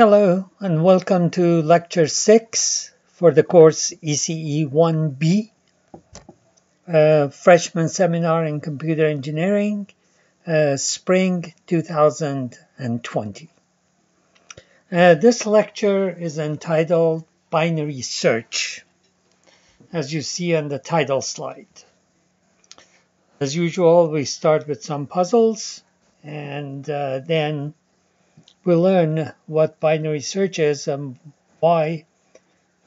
Hello and welcome to Lecture 6 for the course ECE 1B, uh, Freshman Seminar in Computer Engineering, uh, Spring 2020. Uh, this lecture is entitled Binary Search, as you see on the title slide. As usual, we start with some puzzles and uh, then we'll learn what binary search is and why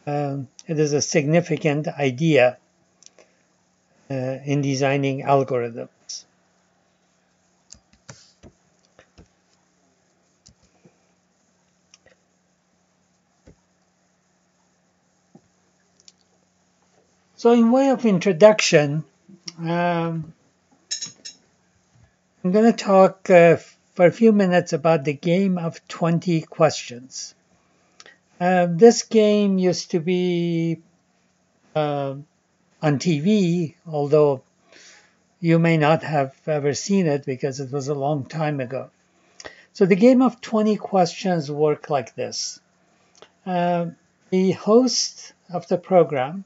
um, it is a significant idea uh, in designing algorithms. So in way of introduction, um, I'm going to talk uh, for a few minutes about the game of 20 questions. Uh, this game used to be uh, on TV, although you may not have ever seen it because it was a long time ago. So the game of 20 questions work like this. Uh, the host of the program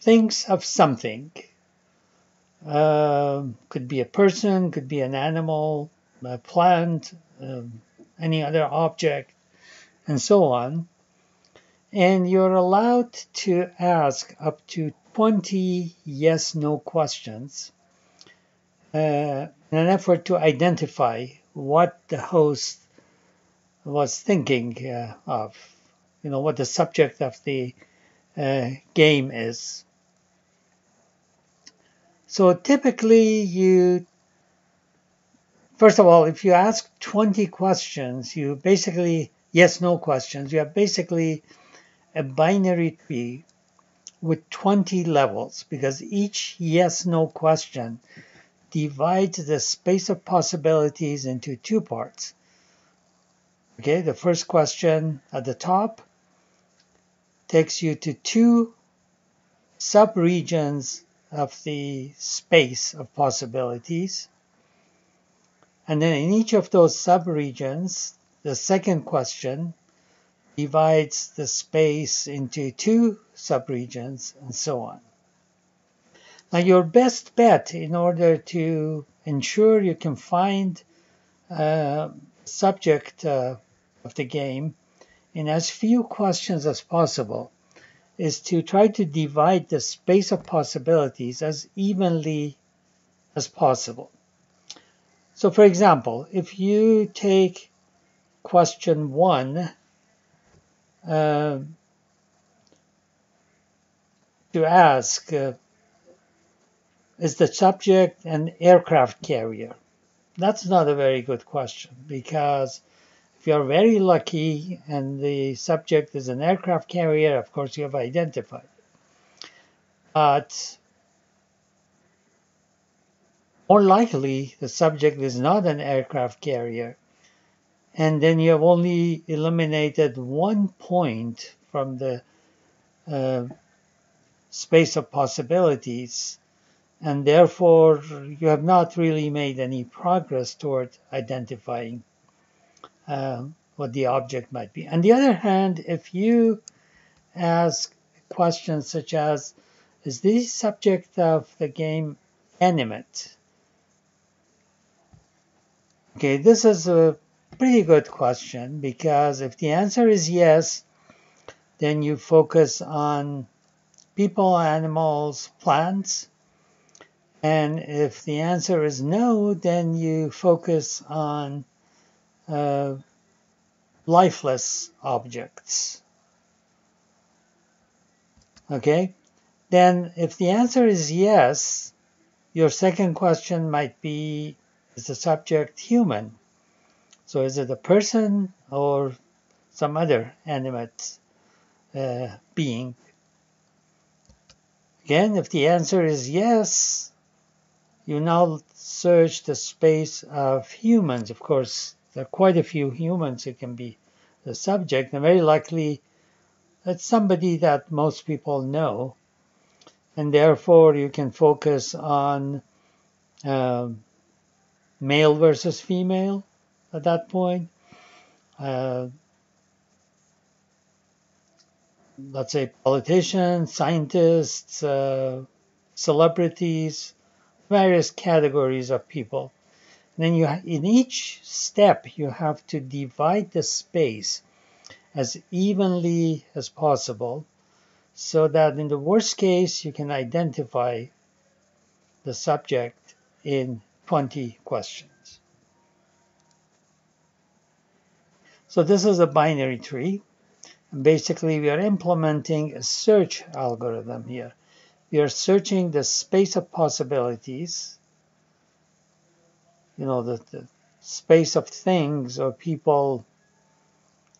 thinks of something. Uh, could be a person, could be an animal, a plant, um, any other object, and so on. And you're allowed to ask up to 20 yes no questions uh, in an effort to identify what the host was thinking uh, of, you know, what the subject of the uh, game is. So typically you First of all, if you ask 20 questions, you basically, yes, no questions, you have basically a binary tree with 20 levels because each yes, no question divides the space of possibilities into two parts. Okay, the first question at the top takes you to two subregions of the space of possibilities. And then in each of those subregions, the second question divides the space into two subregions and so on. Now your best bet in order to ensure you can find a subject uh, of the game in as few questions as possible is to try to divide the space of possibilities as evenly as possible. So for example, if you take question one, uh, to ask, uh, is the subject an aircraft carrier? That's not a very good question because if you're very lucky and the subject is an aircraft carrier, of course you have identified. But more likely, the subject is not an aircraft carrier. And then you have only eliminated one point from the uh, space of possibilities. And therefore, you have not really made any progress toward identifying uh, what the object might be. On the other hand, if you ask questions such as, is the subject of the game animate? Okay, this is a pretty good question because if the answer is yes, then you focus on people, animals, plants. And if the answer is no, then you focus on uh, lifeless objects. Okay? Then if the answer is yes, your second question might be is the subject human? So is it a person or some other animate uh, being? Again, if the answer is yes, you now search the space of humans. Of course, there are quite a few humans who can be the subject, and very likely it's somebody that most people know. And therefore, you can focus on um, male versus female at that point. Uh, let's say, politicians, scientists, uh, celebrities, various categories of people. And then you, in each step, you have to divide the space as evenly as possible so that in the worst case, you can identify the subject in 20 questions. So this is a binary tree. And basically, we are implementing a search algorithm here. We are searching the space of possibilities, you know, the, the space of things or people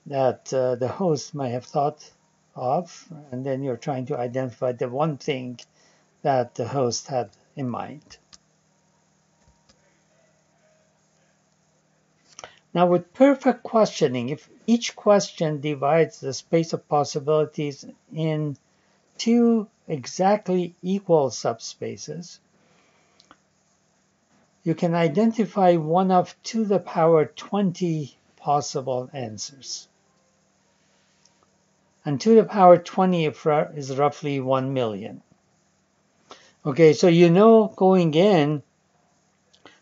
that uh, the host might have thought of, and then you're trying to identify the one thing that the host had in mind. Now with perfect questioning, if each question divides the space of possibilities in two exactly equal subspaces, you can identify one of to the power 20 possible answers. And to the power 20 is roughly 1 million. Okay, so you know going in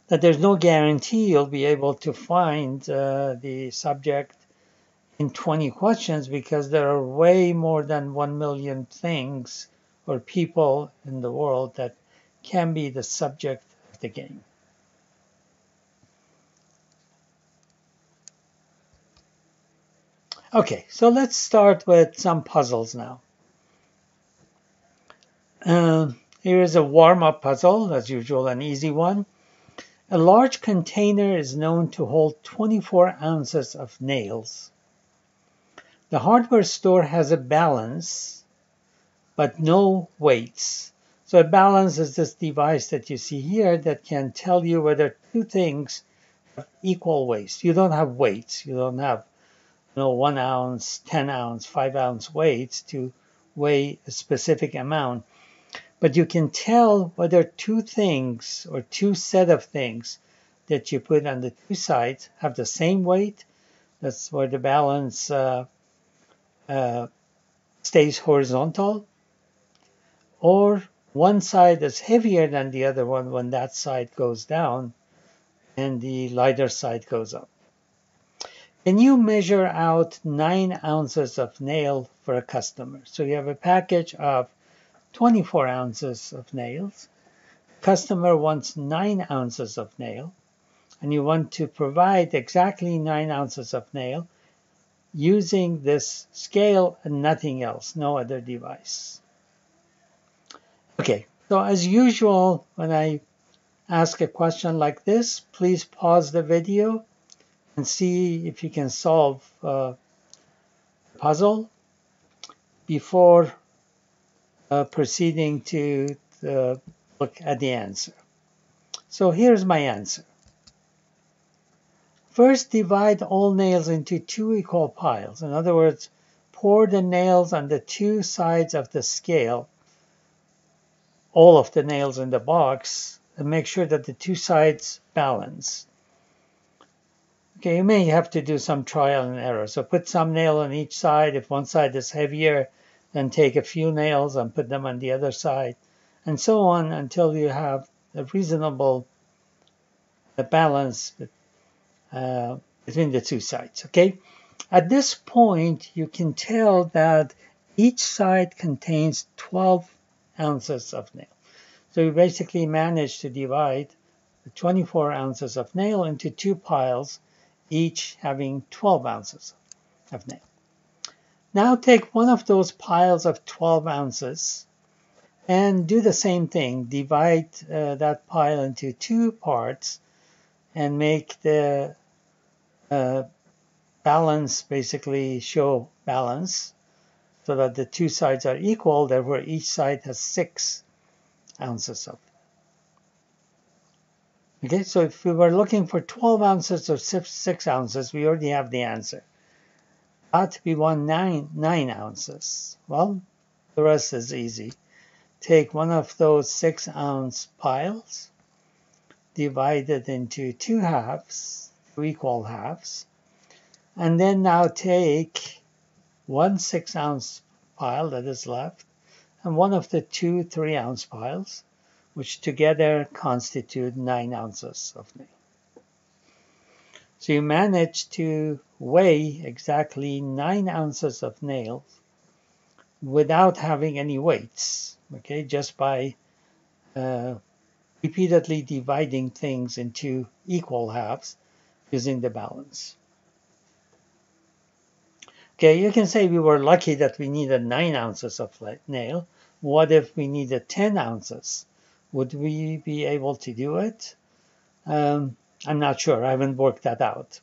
that there's no guarantee you'll be able to find uh, the subject in 20 questions because there are way more than 1 million things or people in the world that can be the subject of the game. Okay, so let's start with some puzzles now. Uh, here is a warm-up puzzle, as usual, an easy one. A large container is known to hold 24 ounces of nails. The hardware store has a balance, but no weights. So a balance is this device that you see here that can tell you whether two things have equal weights. You don't have weights. You don't have you know, one ounce, 10 ounce, five ounce weights to weigh a specific amount. But you can tell whether two things or two set of things that you put on the two sides have the same weight. That's where the balance uh, uh, stays horizontal. Or one side is heavier than the other one when that side goes down and the lighter side goes up. Can you measure out nine ounces of nail for a customer? So you have a package of 24 ounces of nails. Customer wants 9 ounces of nail, and you want to provide exactly 9 ounces of nail using this scale and nothing else, no other device. Okay, so as usual, when I ask a question like this, please pause the video and see if you can solve uh, puzzle before uh, proceeding to the, look at the answer. So here's my answer. First, divide all nails into two equal piles. In other words, pour the nails on the two sides of the scale, all of the nails in the box, and make sure that the two sides balance. Okay, you may have to do some trial and error. So put some nail on each side. If one side is heavier, then take a few nails and put them on the other side, and so on until you have a reasonable balance uh, between the two sides. Okay, at this point you can tell that each side contains 12 ounces of nail. So you basically manage to divide the 24 ounces of nail into two piles, each having 12 ounces of nail. Now take one of those piles of 12 ounces and do the same thing. Divide uh, that pile into two parts and make the uh, balance basically show balance so that the two sides are equal, therefore each side has six ounces of Okay, so if we were looking for 12 ounces or 6 ounces, we already have the answer ought to be one nine, nine ounces. Well, the rest is easy. Take one of those six ounce piles, divide it into two halves, two equal halves, and then now take one six ounce pile that is left and one of the two three ounce piles, which together constitute nine ounces of nail. So you manage to weigh exactly nine ounces of nails without having any weights, okay, just by uh, repeatedly dividing things into equal halves using the balance. Okay, you can say we were lucky that we needed 9 ounces of nail. What if we needed 10 ounces? Would we be able to do it? Um, I'm not sure. I haven't worked that out.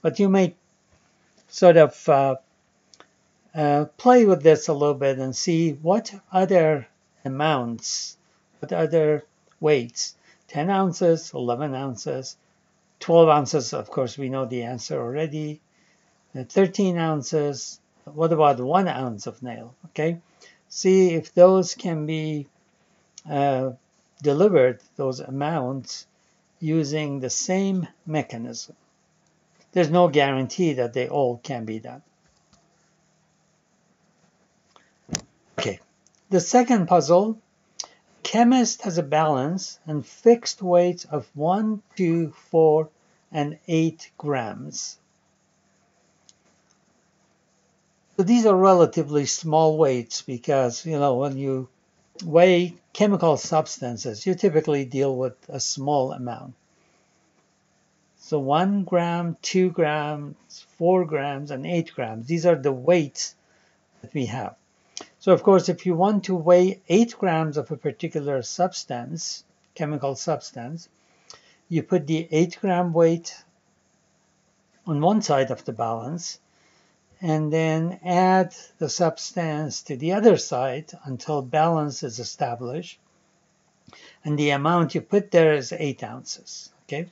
But you may sort of uh, uh, play with this a little bit and see what other amounts, what other weights, 10 ounces, 11 ounces, 12 ounces, of course, we know the answer already, 13 ounces, what about one ounce of nail, okay? See if those can be uh, delivered, those amounts, using the same mechanism. There's no guarantee that they all can be done. Okay, the second puzzle, chemist has a balance and fixed weights of 1, 2, 4, and 8 grams. So these are relatively small weights because, you know, when you weigh chemical substances, you typically deal with a small amount. So 1 gram, 2 grams, 4 grams, and 8 grams. These are the weights that we have. So of course, if you want to weigh 8 grams of a particular substance, chemical substance, you put the 8 gram weight on one side of the balance and then add the substance to the other side until balance is established. And the amount you put there is 8 ounces. Okay.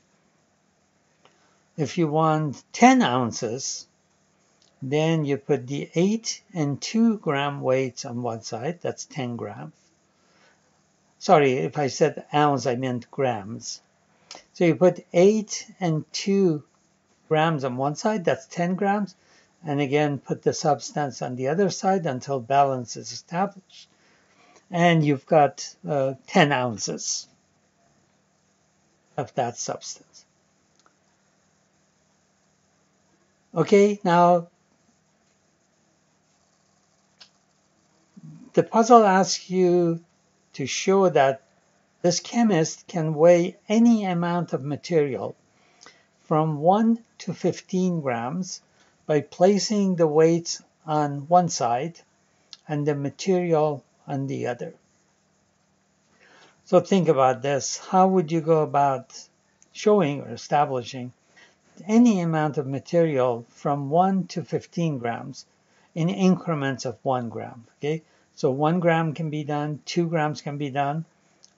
If you want 10 ounces, then you put the 8 and 2 gram weights on one side, that's 10 grams. Sorry, if I said ounce, I meant grams. So you put 8 and 2 grams on one side, that's 10 grams, and again put the substance on the other side until balance is established. And you've got uh, 10 ounces of that substance. Okay, now the puzzle asks you to show that this chemist can weigh any amount of material from 1 to 15 grams by placing the weights on one side and the material on the other. So think about this. How would you go about showing or establishing any amount of material from 1 to 15 grams in increments of 1 gram? Okay, so one gram can be done, two grams can be done.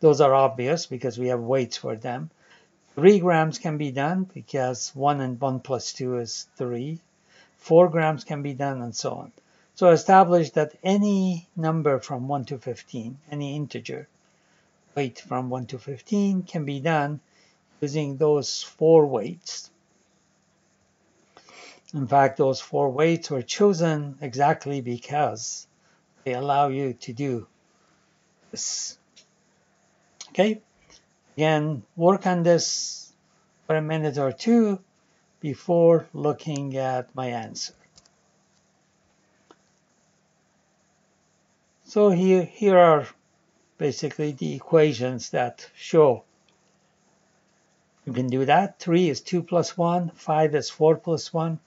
Those are obvious because we have weights for them. Three grams can be done because one and one plus two is three. Four grams can be done and so on. So establish that any number from 1 to 15, any integer weight from 1 to 15 can be done using those four weights. In fact, those four weights were chosen exactly because they allow you to do this. Okay, again, work on this for a minute or two before looking at my answer. So here, here are basically the equations that show you can do that. 3 is 2 plus 1, 5 is 4 plus 1,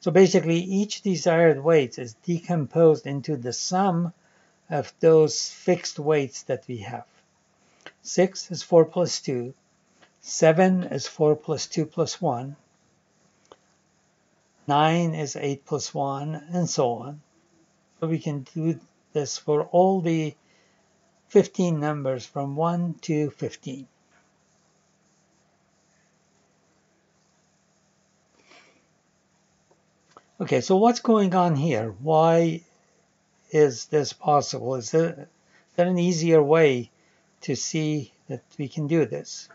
so basically each desired weight is decomposed into the sum of those fixed weights that we have. 6 is 4 plus 2, 7 is 4 plus 2 plus 1, 9 is 8 plus 1, and so on. So we can do this for all the 15 numbers from 1 to 15. Okay, so what's going on here? Why is this possible? Is there, is there an easier way to see that we can do this?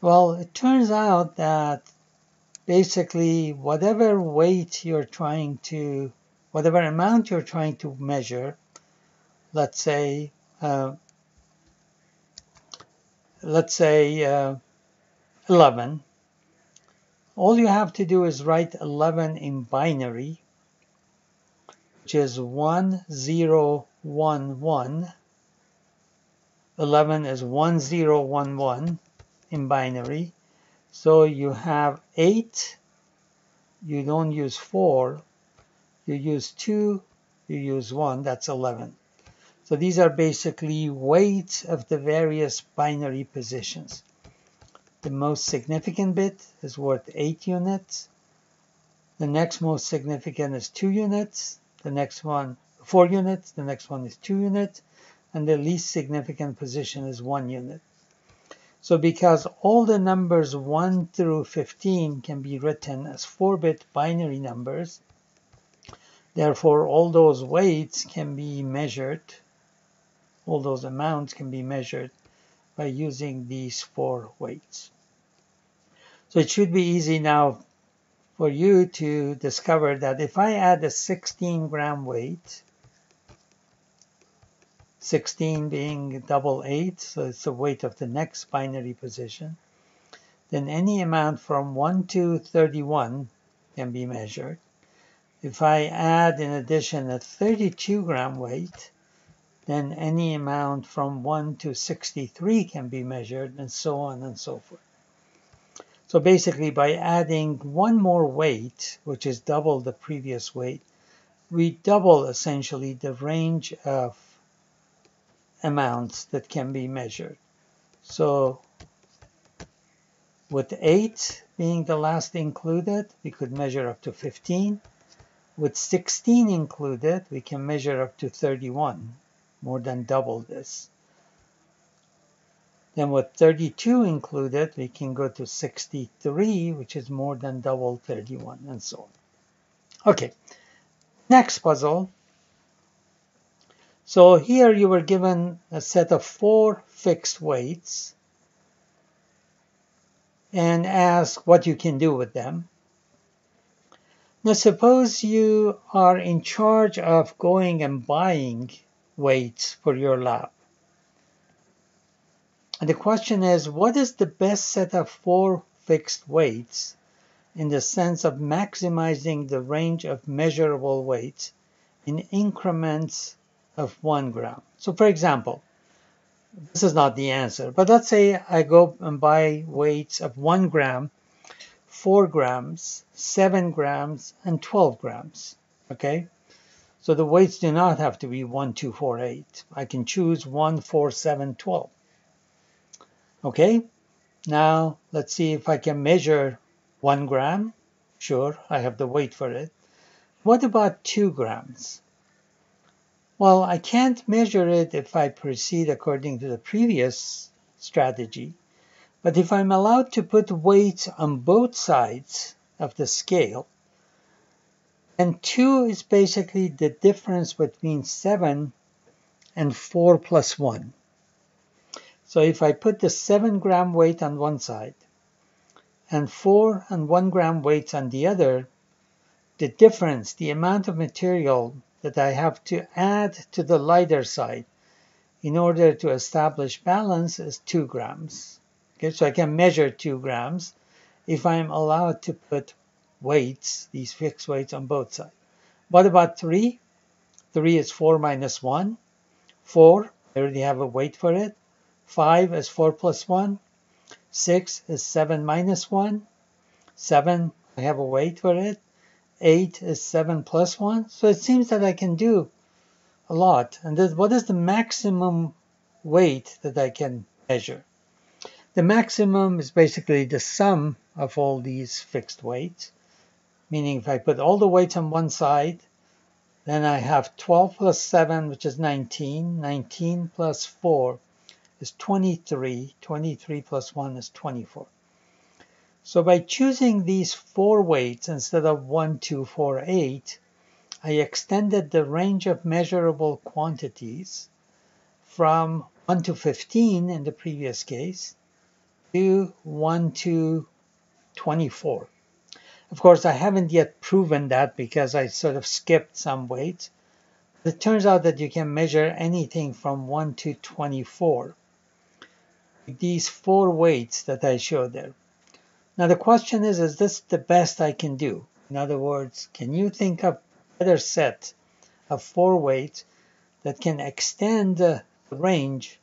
Well, it turns out that basically whatever weight you're trying to whatever amount you're trying to measure, let's say, uh, let's say uh, 11, all you have to do is write 11 in binary, which is 1011. 11 is 1011 in binary. So you have 8, you don't use 4, you use 2, you use 1, that's 11. So these are basically weights of the various binary positions. The most significant bit is worth 8 units. The next most significant is 2 units. The next one, 4 units. The next one is 2 units. And the least significant position is 1 unit. So because all the numbers 1 through 15 can be written as 4-bit binary numbers, therefore all those weights can be measured, all those amounts can be measured by using these four weights. So it should be easy now for you to discover that if I add a 16 gram weight, 16 being double 8, so it's the weight of the next binary position, then any amount from 1 to 31 can be measured. If I add in addition a 32 gram weight, then any amount from 1 to 63 can be measured, and so on and so forth. So basically by adding one more weight, which is double the previous weight, we double essentially the range of amounts that can be measured. So with 8 being the last included, we could measure up to 15. With 16 included, we can measure up to 31, more than double this. Then with 32 included, we can go to 63, which is more than double 31, and so on. Okay, next puzzle. So here you were given a set of four fixed weights and ask what you can do with them. Now suppose you are in charge of going and buying weights for your lab. And the question is, what is the best set of four fixed weights in the sense of maximizing the range of measurable weights in increments of one gram? So for example, this is not the answer, but let's say I go and buy weights of one gram, four grams, seven grams, and 12 grams, okay? So the weights do not have to be 1, 2, 4, 8. I can choose 1, 4, 7, 12. Okay, now let's see if I can measure one gram. Sure, I have the weight for it. What about two grams? Well, I can't measure it if I proceed according to the previous strategy, but if I'm allowed to put weights on both sides of the scale, and 2 is basically the difference between 7 and 4 plus 1. So if I put the 7 gram weight on one side and 4 and 1 gram weights on the other, the difference, the amount of material that I have to add to the lighter side in order to establish balance is 2 grams. Okay, so I can measure 2 grams if I'm allowed to put weights, these fixed weights on both sides. What about 3? 3 is 4 minus 1. 4, I already have a weight for it. 5 is 4 plus 1. 6 is 7 minus 1. 7, I have a weight for it. 8 is 7 plus 1. So it seems that I can do a lot. And this, what is the maximum weight that I can measure? The maximum is basically the sum of all these fixed weights. Meaning if I put all the weights on one side, then I have 12 plus 7, which is 19. 19 plus 4 is 23. 23 plus 1 is 24. So by choosing these four weights instead of 1, 2, 4, 8, I extended the range of measurable quantities from 1 to 15 in the previous case to 1 to 24. Of course, I haven't yet proven that because I sort of skipped some weights. It turns out that you can measure anything from 1 to 24. These four weights that I showed there. Now the question is, is this the best I can do? In other words, can you think of a better set of four weights that can extend the range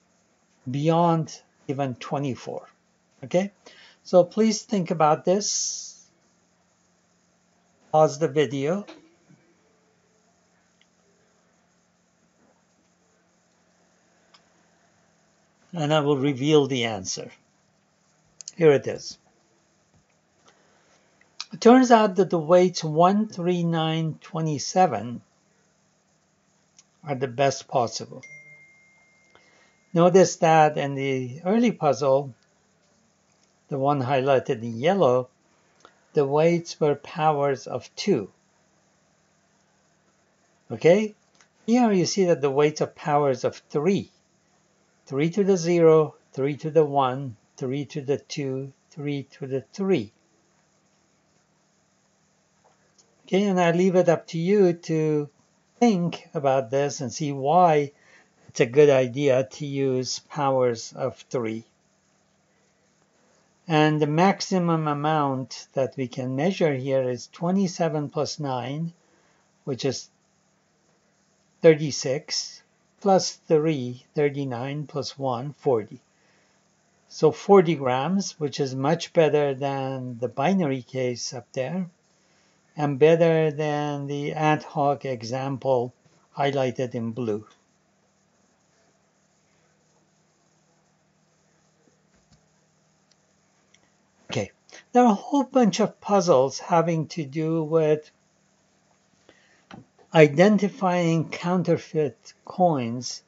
beyond even 24? Okay, so please think about this. Pause the video. And I will reveal the answer. Here it is. It turns out that the weights 1, 3, 9, 27 are the best possible. Notice that in the early puzzle, the one highlighted in yellow, the weights were powers of 2. Okay? Here you see that the weights are powers of 3. 3 to the 0, 3 to the 1, 3 to the 2, 3 to the 3. Okay, and I leave it up to you to think about this and see why it's a good idea to use powers of 3. And the maximum amount that we can measure here is 27 plus 9, which is 36 plus 3, 39, plus 1, 40. So 40 grams, which is much better than the binary case up there, and better than the ad hoc example highlighted in blue. Okay, there are a whole bunch of puzzles having to do with identifying counterfeit coins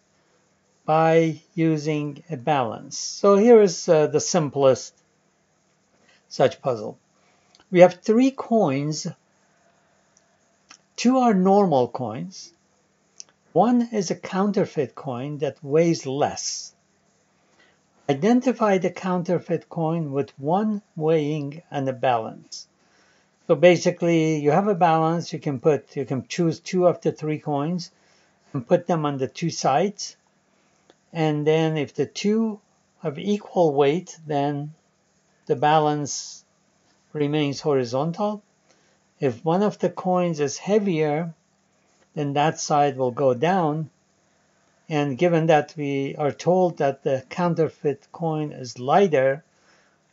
by using a balance. So here is uh, the simplest such puzzle. We have three coins. Two are normal coins. One is a counterfeit coin that weighs less. Identify the counterfeit coin with one weighing and a balance. So basically you have a balance, you can put, you can choose two of the three coins and put them on the two sides. And then if the two have equal weight, then the balance remains horizontal. If one of the coins is heavier, then that side will go down. And given that we are told that the counterfeit coin is lighter,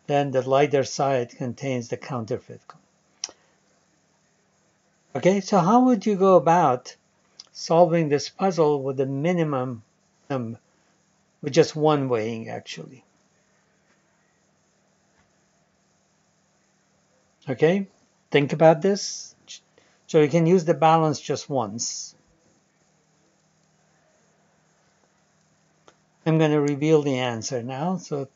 then the lighter side contains the counterfeit coin. Okay, so how would you go about solving this puzzle with a minimum, um, with just one weighing actually? Okay, think about this. So you can use the balance just once. I'm going to reveal the answer now, so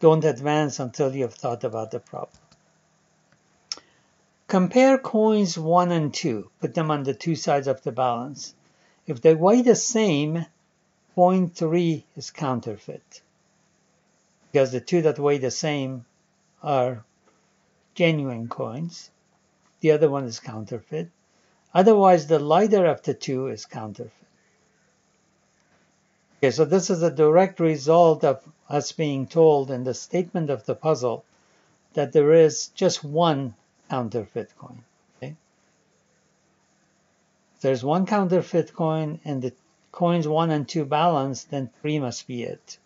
don't advance until you've thought about the problem. Compare coins 1 and 2. Put them on the two sides of the balance. If they weigh the same, coin 3 is counterfeit. Because the two that weigh the same are genuine coins. The other one is counterfeit. Otherwise, the lighter of the two is counterfeit. Okay, so this is a direct result of us being told in the statement of the puzzle that there is just one counterfeit coin. Okay? If there's one counterfeit coin and the coins 1 and 2 balance, then 3 must be it.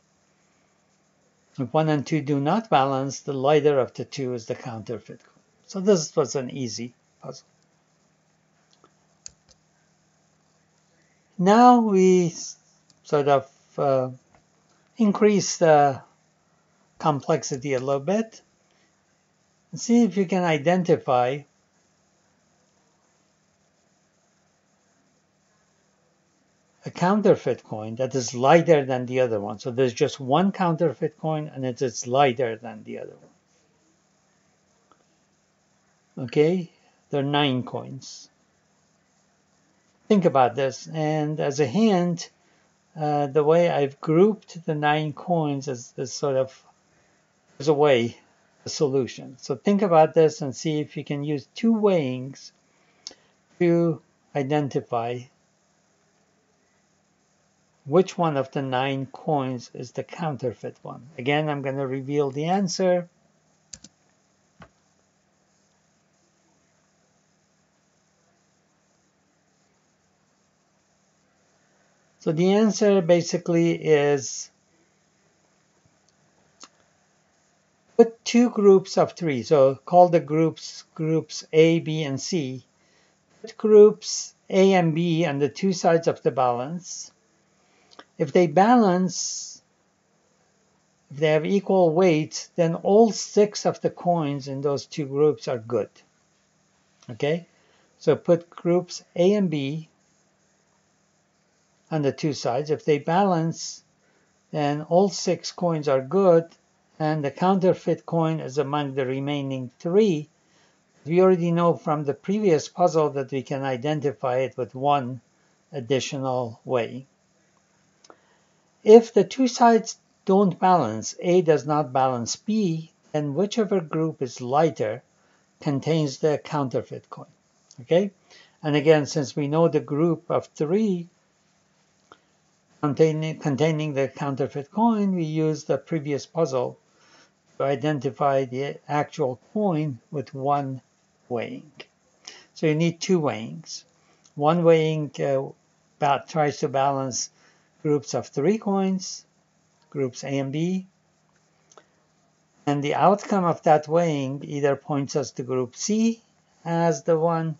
If 1 and 2 do not balance, the lighter of the two is the counterfeit coin. So this was an easy puzzle. Now we sort of uh, increase the complexity a little bit see if you can identify a counterfeit coin that is lighter than the other one. So there's just one counterfeit coin and it is lighter than the other one. Okay, there are nine coins. Think about this. And as a hint, uh, the way I've grouped the nine coins is, is sort of, there's a way solution. So think about this and see if you can use two weighings to identify which one of the nine coins is the counterfeit one. Again, I'm going to reveal the answer. So the answer basically is put two groups of three. So call the groups groups A, B, and C. Put groups A and B on the two sides of the balance. If they balance, if they have equal weight, then all six of the coins in those two groups are good. Okay, so put groups A and B on the two sides. If they balance, then all six coins are good, and the counterfeit coin is among the remaining three. We already know from the previous puzzle that we can identify it with one additional way. If the two sides don't balance, A does not balance B, then whichever group is lighter contains the counterfeit coin. Okay? And again, since we know the group of three containing, containing the counterfeit coin, we use the previous puzzle to identify the actual coin with one weighing. So you need two weighings. One weighing uh, tries to balance groups of three coins, groups A and B, and the outcome of that weighing either points us to group C as the one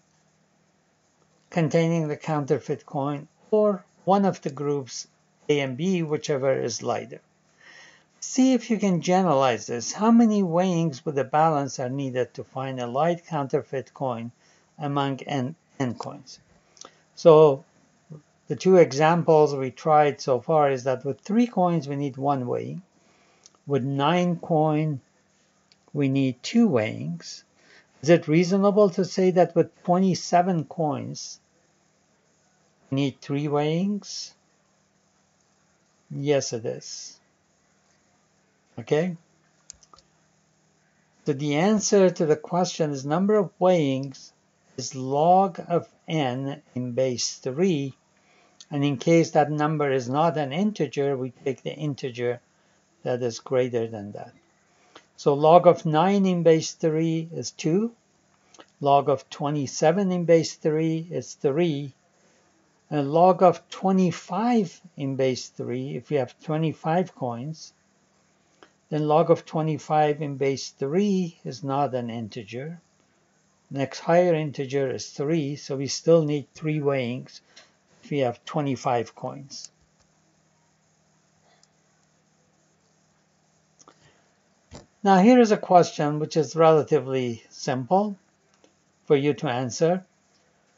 containing the counterfeit coin or one of the groups A and B, whichever is lighter. See if you can generalize this. How many weighings with a balance are needed to find a light counterfeit coin among N, N coins? So the two examples we tried so far is that with three coins we need one weighing. With nine coin we need two weighings. Is it reasonable to say that with 27 coins we need three weighings? Yes, it is. Okay? So the answer to the question is number of weighings is log of n in base 3. And in case that number is not an integer, we take the integer that is greater than that. So log of 9 in base 3 is 2. Log of 27 in base 3 is 3. And log of 25 in base 3, if we have 25 coins, then log of 25 in base 3 is not an integer. Next higher integer is 3, so we still need three weighings if we have 25 coins. Now here is a question which is relatively simple for you to answer.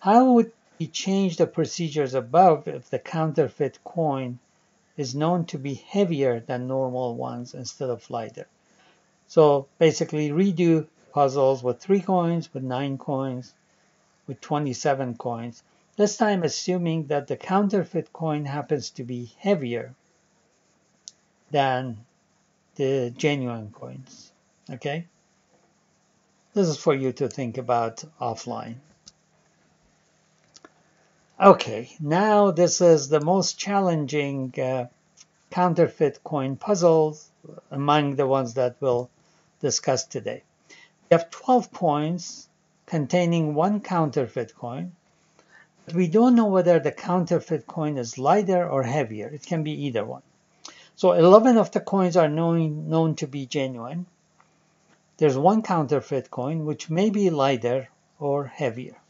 How would we change the procedures above if the counterfeit coin is known to be heavier than normal ones instead of lighter? So basically redo puzzles with three coins, with nine coins, with 27 coins. This time assuming that the counterfeit coin happens to be heavier than the genuine coins. Okay? This is for you to think about offline. Okay, now this is the most challenging uh, counterfeit coin puzzle among the ones that we'll discuss today. We have 12 coins containing one counterfeit coin. But we don't know whether the counterfeit coin is lighter or heavier. It can be either one. So 11 of the coins are known, known to be genuine. There's one counterfeit coin which may be lighter or heavier.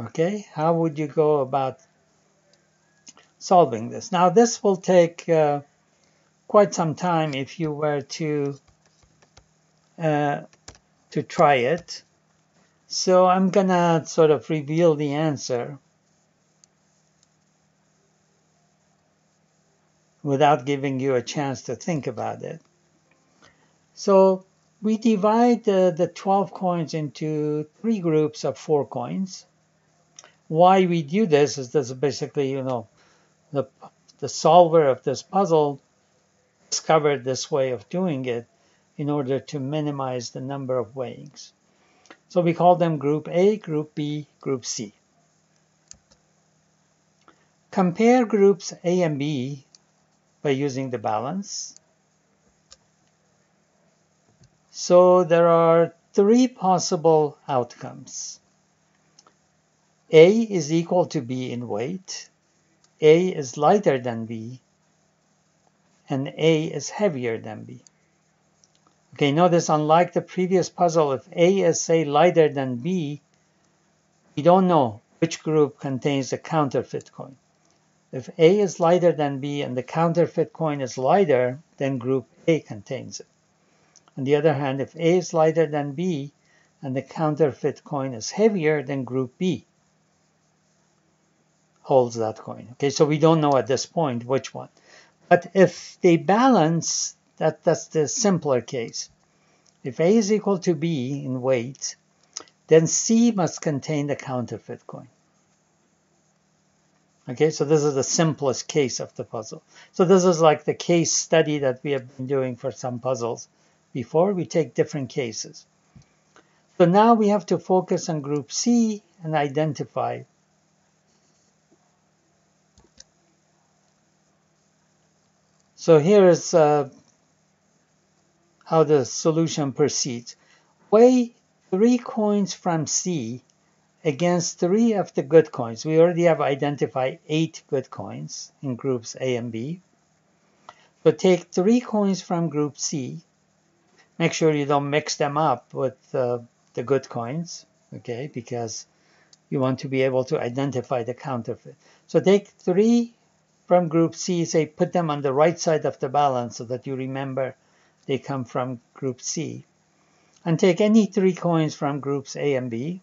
Okay, how would you go about solving this? Now this will take uh, quite some time if you were to uh, to try it. So I'm gonna sort of reveal the answer without giving you a chance to think about it. So we divide uh, the 12 coins into three groups of four coins why we do this is this basically, you know, the the solver of this puzzle discovered this way of doing it in order to minimize the number of weighings. So we call them group A, group B, group C. Compare groups A and B by using the balance. So there are three possible outcomes. A is equal to B in weight, A is lighter than B, and A is heavier than B. Okay, notice unlike the previous puzzle, if A is say lighter than B, we don't know which group contains the counterfeit coin. If A is lighter than B and the counterfeit coin is lighter, then group A contains it. On the other hand, if A is lighter than B and the counterfeit coin is heavier, then group B holds that coin. Okay, so we don't know at this point which one. But if they balance, that, that's the simpler case. If A is equal to B in weight, then C must contain the counterfeit coin. Okay, so this is the simplest case of the puzzle. So this is like the case study that we have been doing for some puzzles before. We take different cases. So now we have to focus on group C and identify So here is uh, how the solution proceeds. Weigh three coins from C against three of the good coins. We already have identified eight good coins in groups A and B. So take three coins from group C. Make sure you don't mix them up with uh, the good coins, okay, because you want to be able to identify the counterfeit. So take three from group C, say put them on the right side of the balance so that you remember they come from group C. And take any three coins from groups A and B.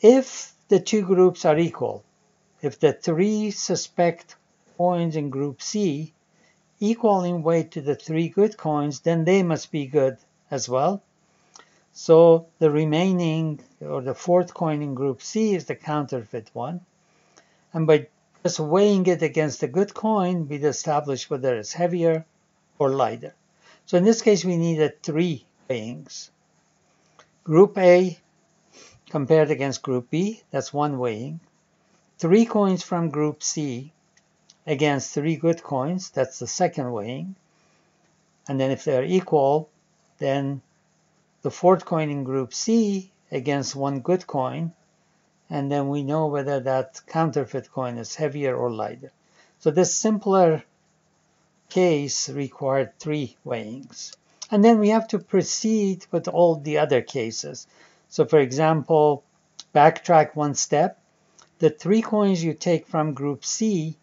If the two groups are equal, if the three suspect coins in group C equal in weight to the three good coins, then they must be good as well. So the remaining or the fourth coin in group C is the counterfeit one. And by just weighing it against a good coin, we'd establish whether it's heavier or lighter. So in this case, we needed three weighings. Group A compared against group B, that's one weighing. Three coins from group C against three good coins, that's the second weighing. And then if they're equal, then the fourth coin in group C against one good coin, and then we know whether that counterfeit coin is heavier or lighter. So this simpler case required three weighings. And then we have to proceed with all the other cases. So for example, backtrack one step. The three coins you take from group C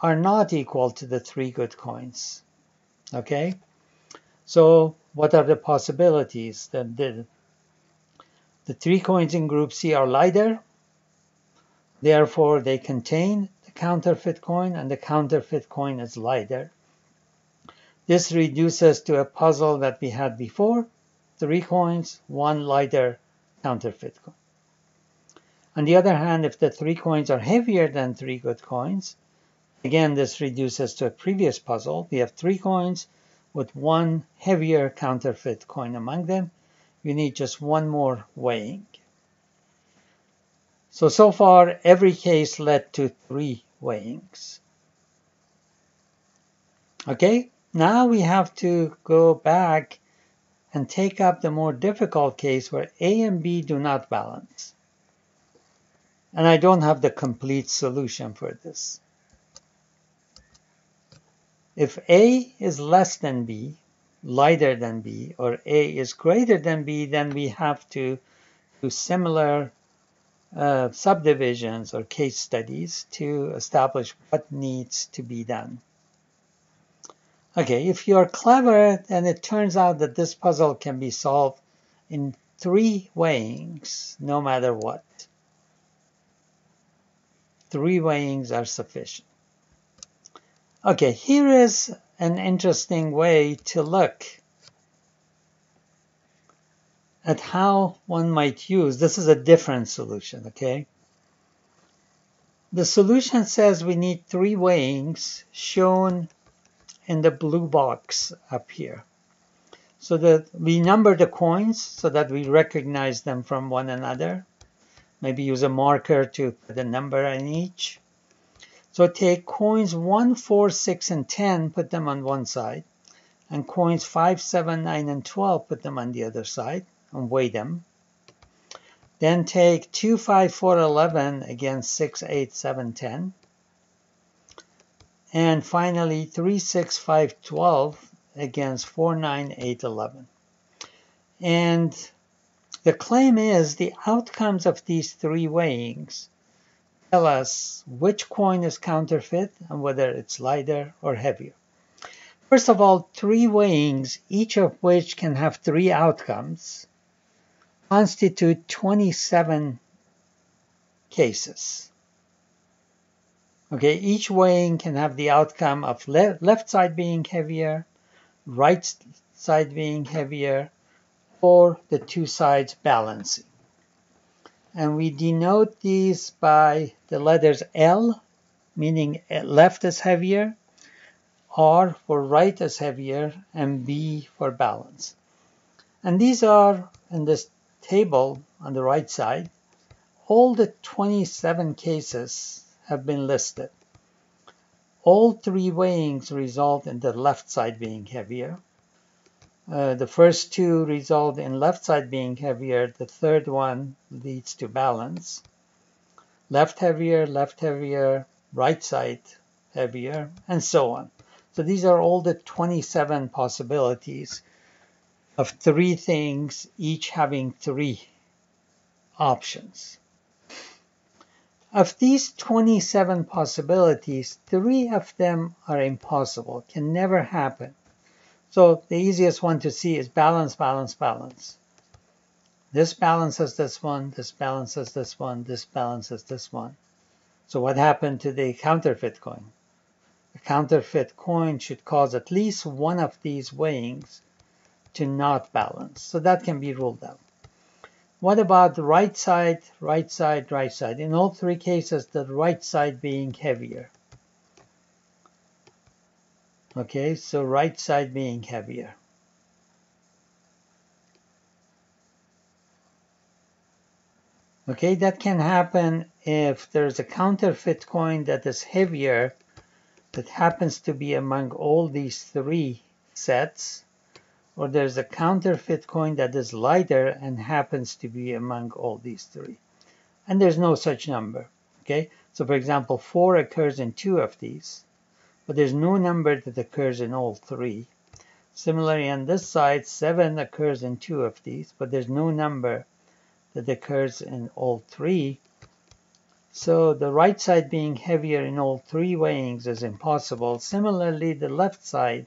are not equal to the three good coins. Okay? So what are the possibilities? That the, the three coins in group C are lighter, therefore they contain the counterfeit coin and the counterfeit coin is lighter. This reduces to a puzzle that we had before, three coins, one lighter counterfeit coin. On the other hand, if the three coins are heavier than three good coins, again, this reduces to a previous puzzle. We have three coins, with one heavier counterfeit coin among them. You need just one more weighing. So, so far, every case led to three weighings. Okay, now we have to go back and take up the more difficult case where A and B do not balance. And I don't have the complete solution for this. If A is less than B, lighter than B, or A is greater than B, then we have to do similar uh, subdivisions or case studies to establish what needs to be done. Okay, if you're clever, then it turns out that this puzzle can be solved in three weighings, no matter what. Three weighings are sufficient. Okay, here is an interesting way to look at how one might use, this is a different solution, okay? The solution says we need three weighings shown in the blue box up here. So that we number the coins so that we recognize them from one another. Maybe use a marker to put the number in each. So take coins 1, 4, 6, and 10, put them on one side. And coins 5, 7, 9, and 12, put them on the other side and weigh them. Then take 2, 5, 4, 11 against 6, 8, 7, 10. And finally 3, 6, 5, 12 against 4, 9, 8, 11. And the claim is the outcomes of these three weighings tell us which coin is counterfeit and whether it's lighter or heavier. First of all, three weighings, each of which can have three outcomes, constitute 27 cases. Okay, each weighing can have the outcome of le left side being heavier, right side being heavier, or the two sides balancing. And we denote these by the letters L, meaning left is heavier, R for right is heavier, and B for balance. And these are in this table on the right side, all the 27 cases have been listed. All three weighings result in the left side being heavier. Uh, the first two result in left side being heavier. The third one leads to balance. Left heavier, left heavier, right side heavier, and so on. So these are all the 27 possibilities of three things, each having three options. Of these 27 possibilities, three of them are impossible, can never happen. So the easiest one to see is balance, balance, balance. This balances this one, this balances this one, this balances this one. So what happened to the counterfeit coin? A counterfeit coin should cause at least one of these weighings to not balance. So that can be ruled out. What about the right side, right side, right side? In all three cases, the right side being heavier. Okay, so right side being heavier. Okay, that can happen if there's a counterfeit coin that is heavier that happens to be among all these three sets or there's a counterfeit coin that is lighter and happens to be among all these three. And there's no such number. Okay, so for example, 4 occurs in two of these, but there's no number that occurs in all three. Similarly, on this side, 7 occurs in two of these, but there's no number that occurs in all three. So the right side being heavier in all three weighings is impossible. Similarly, the left side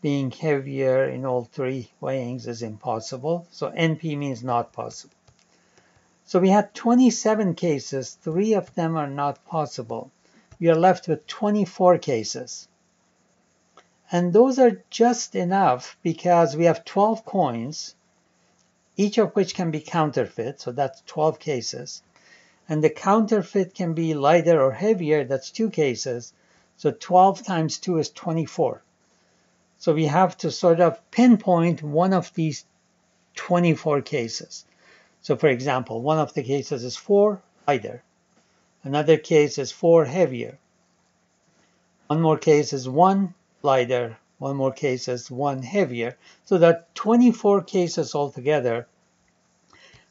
being heavier in all three weighings is impossible. So NP means not possible. So we had 27 cases, three of them are not possible. We are left with 24 cases. And those are just enough because we have 12 coins, each of which can be counterfeit, so that's 12 cases. And the counterfeit can be lighter or heavier, that's two cases. So 12 times 2 is 24. So we have to sort of pinpoint one of these 24 cases. So for example, one of the cases is 4 lighter. Another case is 4 heavier. One more case is 1 lighter. One more case is 1 heavier. So that 24 cases altogether.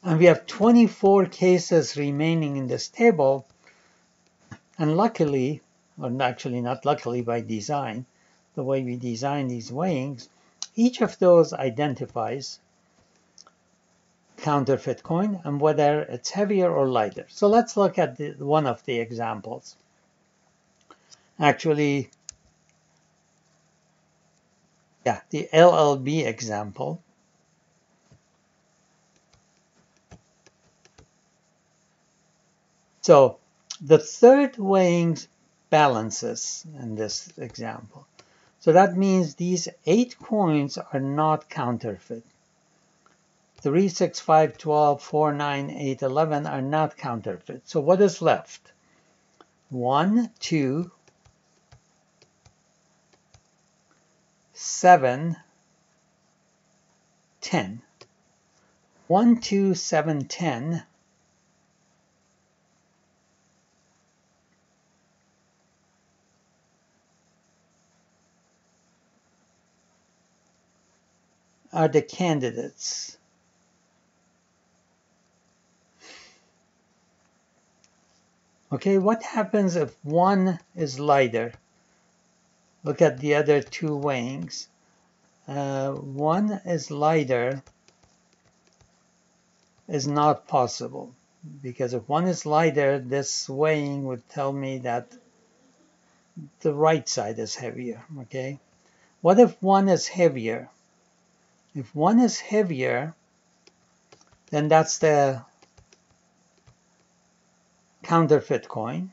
And we have 24 cases remaining in this table. And luckily, or actually not luckily by design, the way we design these weighings, each of those identifies counterfeit coin and whether it's heavier or lighter. So let's look at the, one of the examples. Actually, yeah, the LLB example. So the third weighing balances in this example. So that means these eight coins are not counterfeit. 3, 6, 5, 12, 4, 9, 8, 11 are not counterfeit. So what is left? 1, 2, 7, 10. 1, 2, 7, 10 are the candidates. Okay, what happens if one is lighter? Look at the other two weighings. Uh, one is lighter is not possible because if one is lighter, this weighing would tell me that the right side is heavier, okay? What if one is heavier? If one is heavier, then that's the counterfeit coin.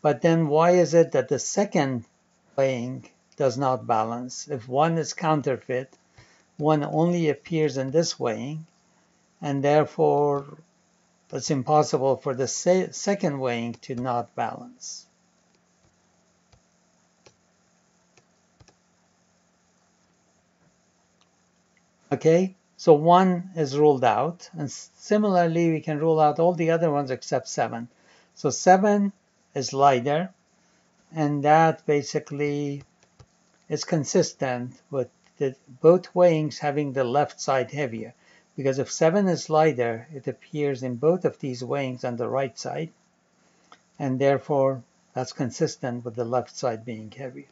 But then why is it that the second weighing does not balance? If one is counterfeit, one only appears in this weighing, and therefore it's impossible for the second weighing to not balance. Okay, so 1 is ruled out, and similarly we can rule out all the other ones except 7. So 7 is lighter, and that basically is consistent with the, both weighings having the left side heavier. Because if 7 is lighter, it appears in both of these weighings on the right side, and therefore that's consistent with the left side being heavier.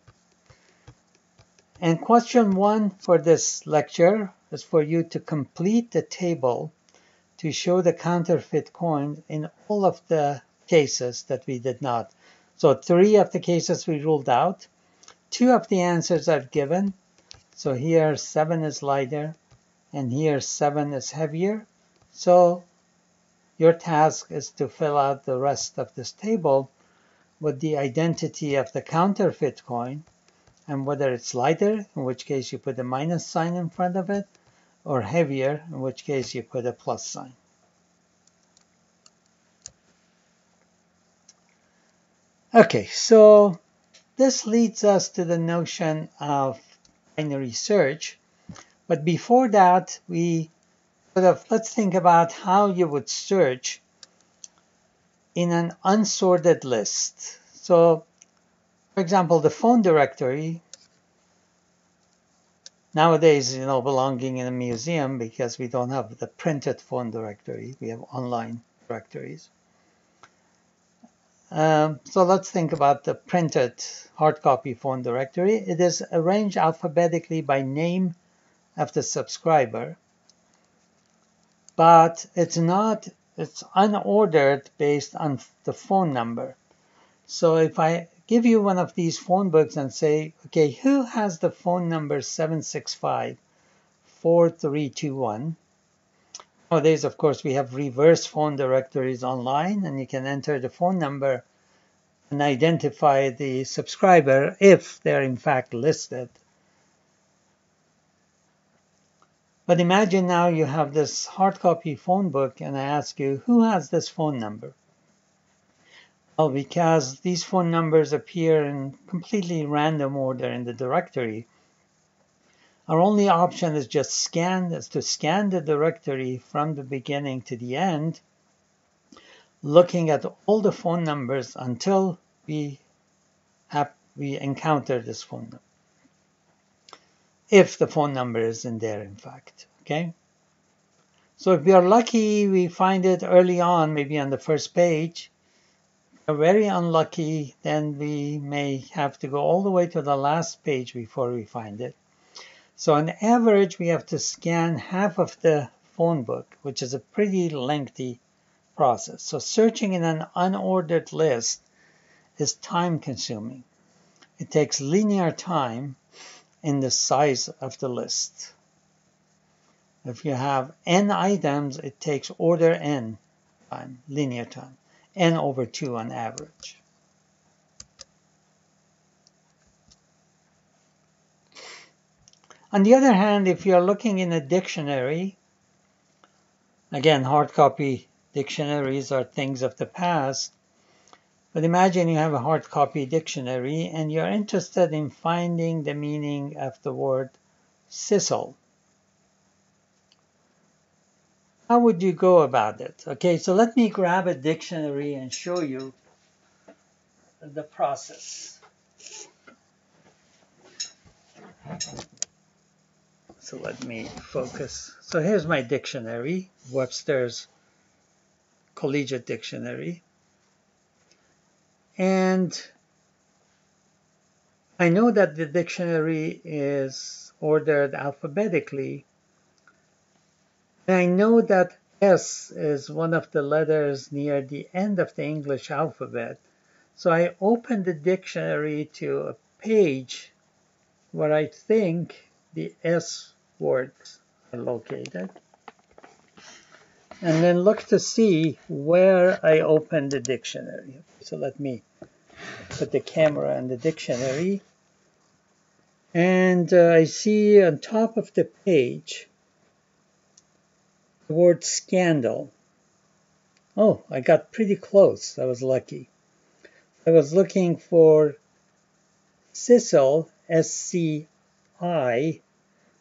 And question one for this lecture is for you to complete the table to show the counterfeit coins in all of the cases that we did not. So three of the cases we ruled out. Two of the answers are given. So here seven is lighter and here seven is heavier. So your task is to fill out the rest of this table with the identity of the counterfeit coin and whether it's lighter, in which case you put a minus sign in front of it, or heavier, in which case you put a plus sign. Okay, so this leads us to the notion of binary search. But before that, we sort of let's think about how you would search in an unsorted list. So, for example, the phone directory nowadays, you know, belonging in a museum because we don't have the printed phone directory. We have online directories. Um, so let's think about the printed hard copy phone directory. It is arranged alphabetically by name of the subscriber, but it's not, it's unordered based on the phone number. So if I give you one of these phone books and say, okay, who has the phone number 765 4321? Nowadays, of course, we have reverse phone directories online, and you can enter the phone number and identify the subscriber if they're in fact listed. But imagine now you have this hard copy phone book, and I ask you, who has this phone number? Well, because these phone numbers appear in completely random order in the directory, our only option is just scan, is to scan the directory from the beginning to the end, looking at all the phone numbers until we have, we encounter this phone number. If the phone number is in there, in fact, okay? So if we are lucky, we find it early on, maybe on the first page, are very unlucky, then we may have to go all the way to the last page before we find it. So on average, we have to scan half of the phone book, which is a pretty lengthy process. So searching in an unordered list is time consuming. It takes linear time in the size of the list. If you have n items, it takes order n time, linear time n over 2 on average. On the other hand, if you're looking in a dictionary, again, hard copy dictionaries are things of the past, But imagine you have a hard copy dictionary and you're interested in finding the meaning of the word sisal. How would you go about it? Okay, so let me grab a dictionary and show you the process. So let me focus. So here's my dictionary, Webster's Collegiate Dictionary. And I know that the dictionary is ordered alphabetically And I know that S is one of the letters near the end of the English alphabet. So I open the dictionary to a page where I think the S words are located. And then look to see where I opened the dictionary. So let me put the camera in the dictionary. And uh, I see on top of the page the word scandal. Oh, I got pretty close. I was lucky. I was looking for Sisal, S-C-I,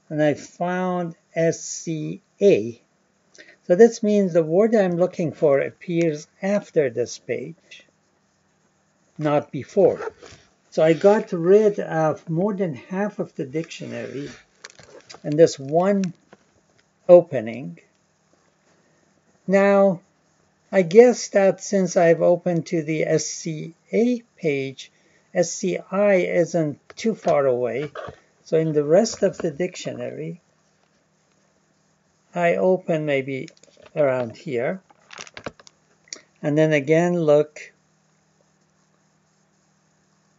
and I found S-C-A. So this means the word I'm looking for appears after this page, not before. So I got rid of more than half of the dictionary in this one opening. Now, I guess that since I've opened to the SCA page, SCI isn't too far away. So in the rest of the dictionary, I open maybe around here. And then again look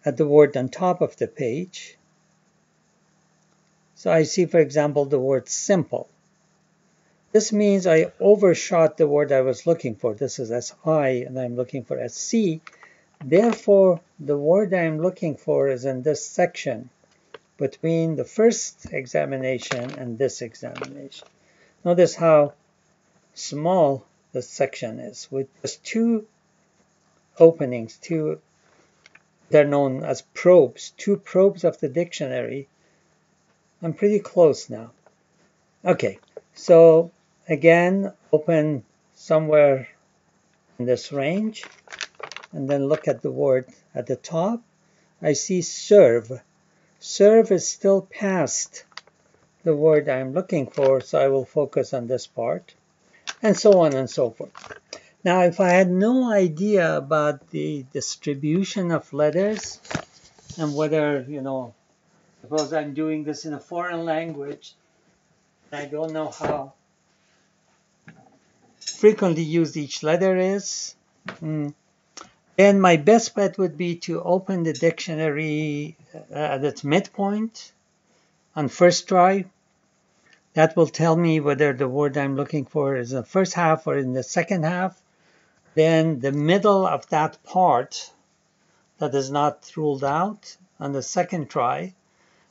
at the word on top of the page. So I see, for example, the word simple. This means I overshot the word I was looking for. This is SI and I'm looking for SC. Therefore, the word I'm looking for is in this section between the first examination and this examination. Notice how small the section is with just two openings, two, they're known as probes, two probes of the dictionary. I'm pretty close now. Okay, so again open somewhere in this range and then look at the word at the top I see serve serve is still past the word I'm looking for so I will focus on this part and so on and so forth now if I had no idea about the distribution of letters and whether you know suppose I'm doing this in a foreign language I don't know how frequently used each letter is. Mm. And my best bet would be to open the dictionary Uh, at its midpoint on first try. That will tell me whether the word I'm looking for is in the first half or in the second half. Then the middle of that part that is not ruled out on the second try.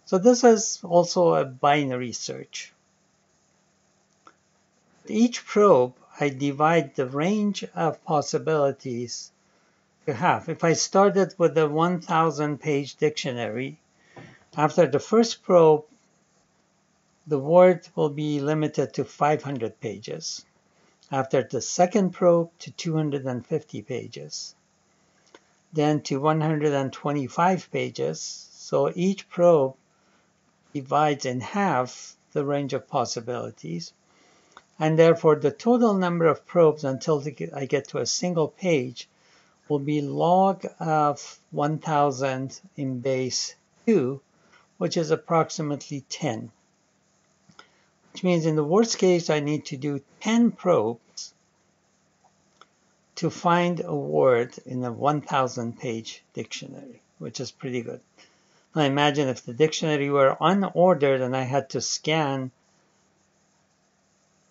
So this is also a binary search. Each probe I divide the range of possibilities to half. If I started with a 1,000 page dictionary, after the first probe, the word will be limited to 500 pages. After the second probe, to 250 pages. Then to 125 pages. So each probe divides in half the range of possibilities and therefore the total number of probes until I get to a single page will be log of 1000 in base 2, which is approximately 10. Which means in the worst case, I need to do 10 probes to find a word in a 1000 page dictionary, which is pretty good. Now imagine if the dictionary were unordered and I had to scan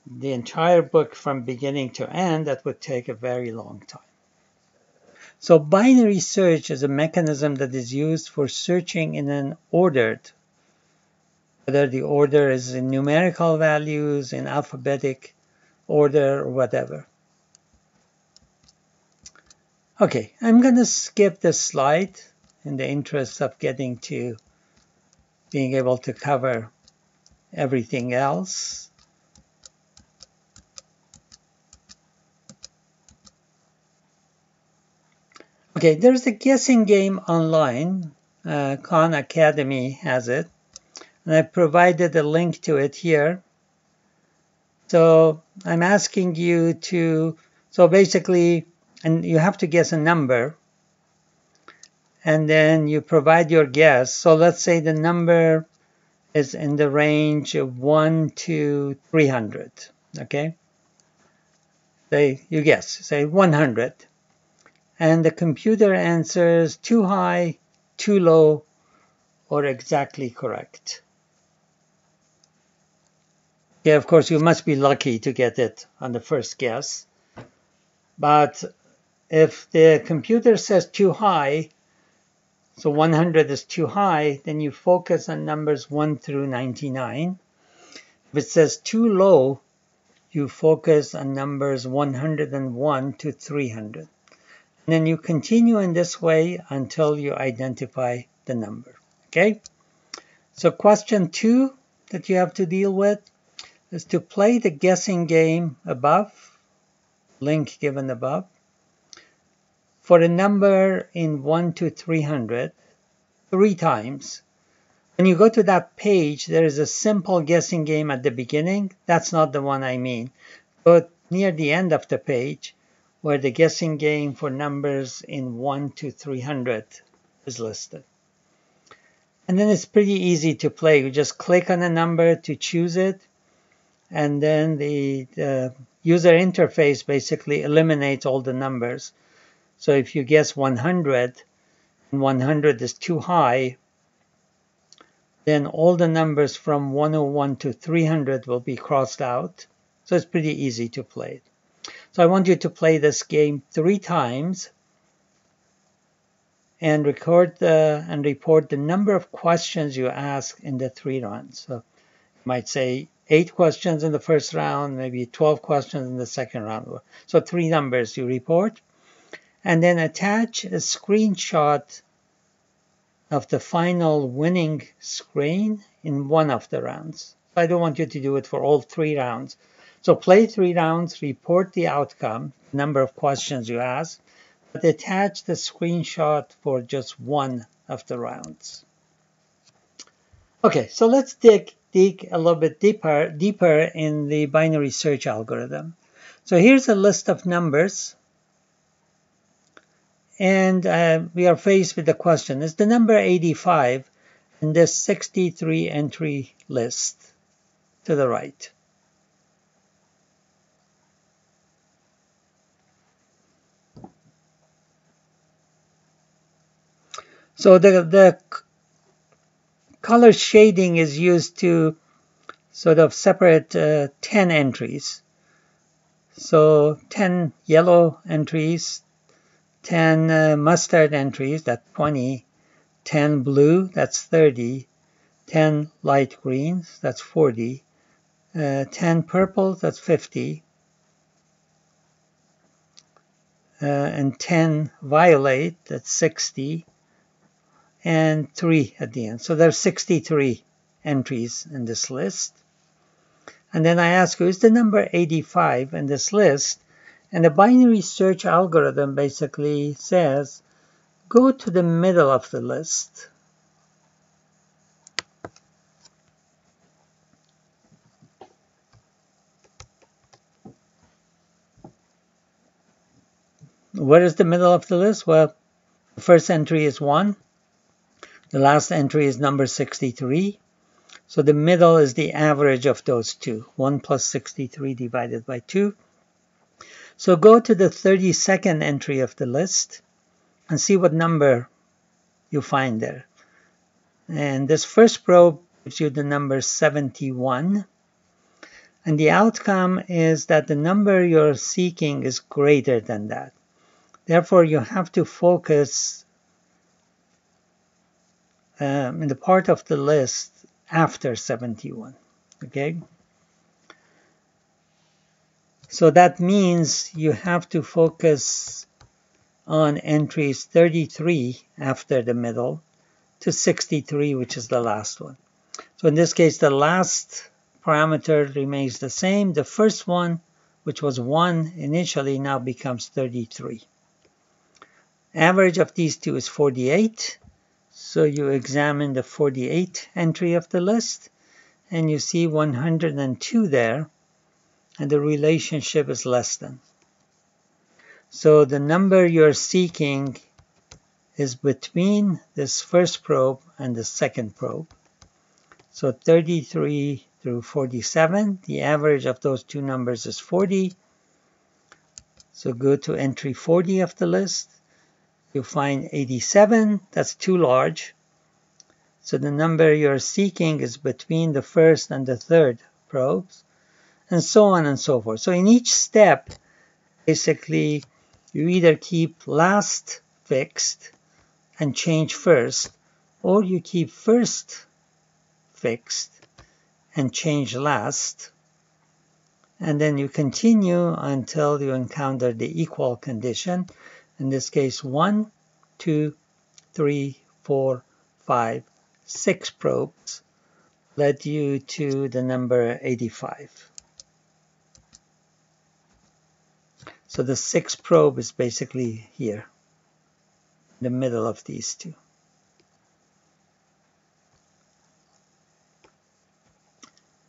the entire book from beginning to end, that would take a very long time. So binary search is a mechanism that is used for searching in an ordered, whether the order is in numerical values, in alphabetic order, or whatever. Okay, I'm going to skip this slide in the interest of getting to being able to cover everything else. Okay, there's a guessing game online. Uh, Khan Academy has it. And I provided a link to it here. So I'm asking you to, so basically, and you have to guess a number. And then you provide your guess. So let's say the number is in the range of 1 to 300. Okay? Say, you guess, say 100 and the computer answers too high, too low, or exactly correct. Yeah, of course, you must be lucky to get it on the first guess. But if the computer says too high, so 100 is too high, then you focus on numbers 1 through 99. If it says too low, you focus on numbers 101 to 300. And then you continue in this way until you identify the number. Okay? So question two that you have to deal with is to play the guessing game above, link given above, for a number in 1 to 300 three times. When you go to that page, there is a simple guessing game at the beginning. That's not the one I mean. But near the end of the page, where the guessing game for numbers in 1 to 300 is listed. And then it's pretty easy to play. You just click on a number to choose it, and then the, the user interface basically eliminates all the numbers. So if you guess 100, and 100 is too high, then all the numbers from 101 to 300 will be crossed out. So it's pretty easy to play. So I want you to play this game three times and record the and report the number of questions you ask in the three rounds. So you might say eight questions in the first round, maybe 12 questions in the second round. So three numbers you report and then attach a screenshot of the final winning screen in one of the rounds. I don't want you to do it for all three rounds. So play three rounds, report the outcome, number of questions you ask, but attach the screenshot for just one of the rounds. Okay, so let's dig, dig a little bit deeper, deeper in the binary search algorithm. So here's a list of numbers. And uh, we are faced with the question, is the number 85 in this 63 entry list to the right? So the, the color shading is used to sort of separate uh, 10 entries. So 10 yellow entries, 10 uh, mustard entries, that's 20, 10 blue, that's 30, 10 light greens, that's 40, uh, 10 purple, that's 50, uh, and 10 violet, that's 60, and 3 at the end. So there's 63 entries in this list. And then I ask you, is the number 85 in this list? And the binary search algorithm basically says, go to the middle of the list. Where is the middle of the list? Well, the first entry is 1. The last entry is number 63. So the middle is the average of those two, 1 plus 63 divided by 2. So go to the 32nd entry of the list and see what number you find there. And this first probe gives you the number 71. And the outcome is that the number you're seeking is greater than that. Therefore, you have to focus um, in the part of the list after 71. Okay. So that means you have to focus on entries 33 after the middle to 63, which is the last one. So in this case, the last parameter remains the same. The first one, which was 1 initially, now becomes 33. Average of these two is 48. So you examine the 48 entry of the list, and you see 102 there, and the relationship is less than. So the number you're seeking is between this first probe and the second probe. So 33 through 47, the average of those two numbers is 40. So go to entry 40 of the list. You find 87, that's too large. So the number you're seeking is between the first and the third probes, and so on and so forth. So in each step, basically, you either keep last fixed and change first, or you keep first fixed and change last, and then you continue until you encounter the equal condition. In this case, one, two, three, four, five, six probes led you to the number 85. So the sixth probe is basically here, in the middle of these two.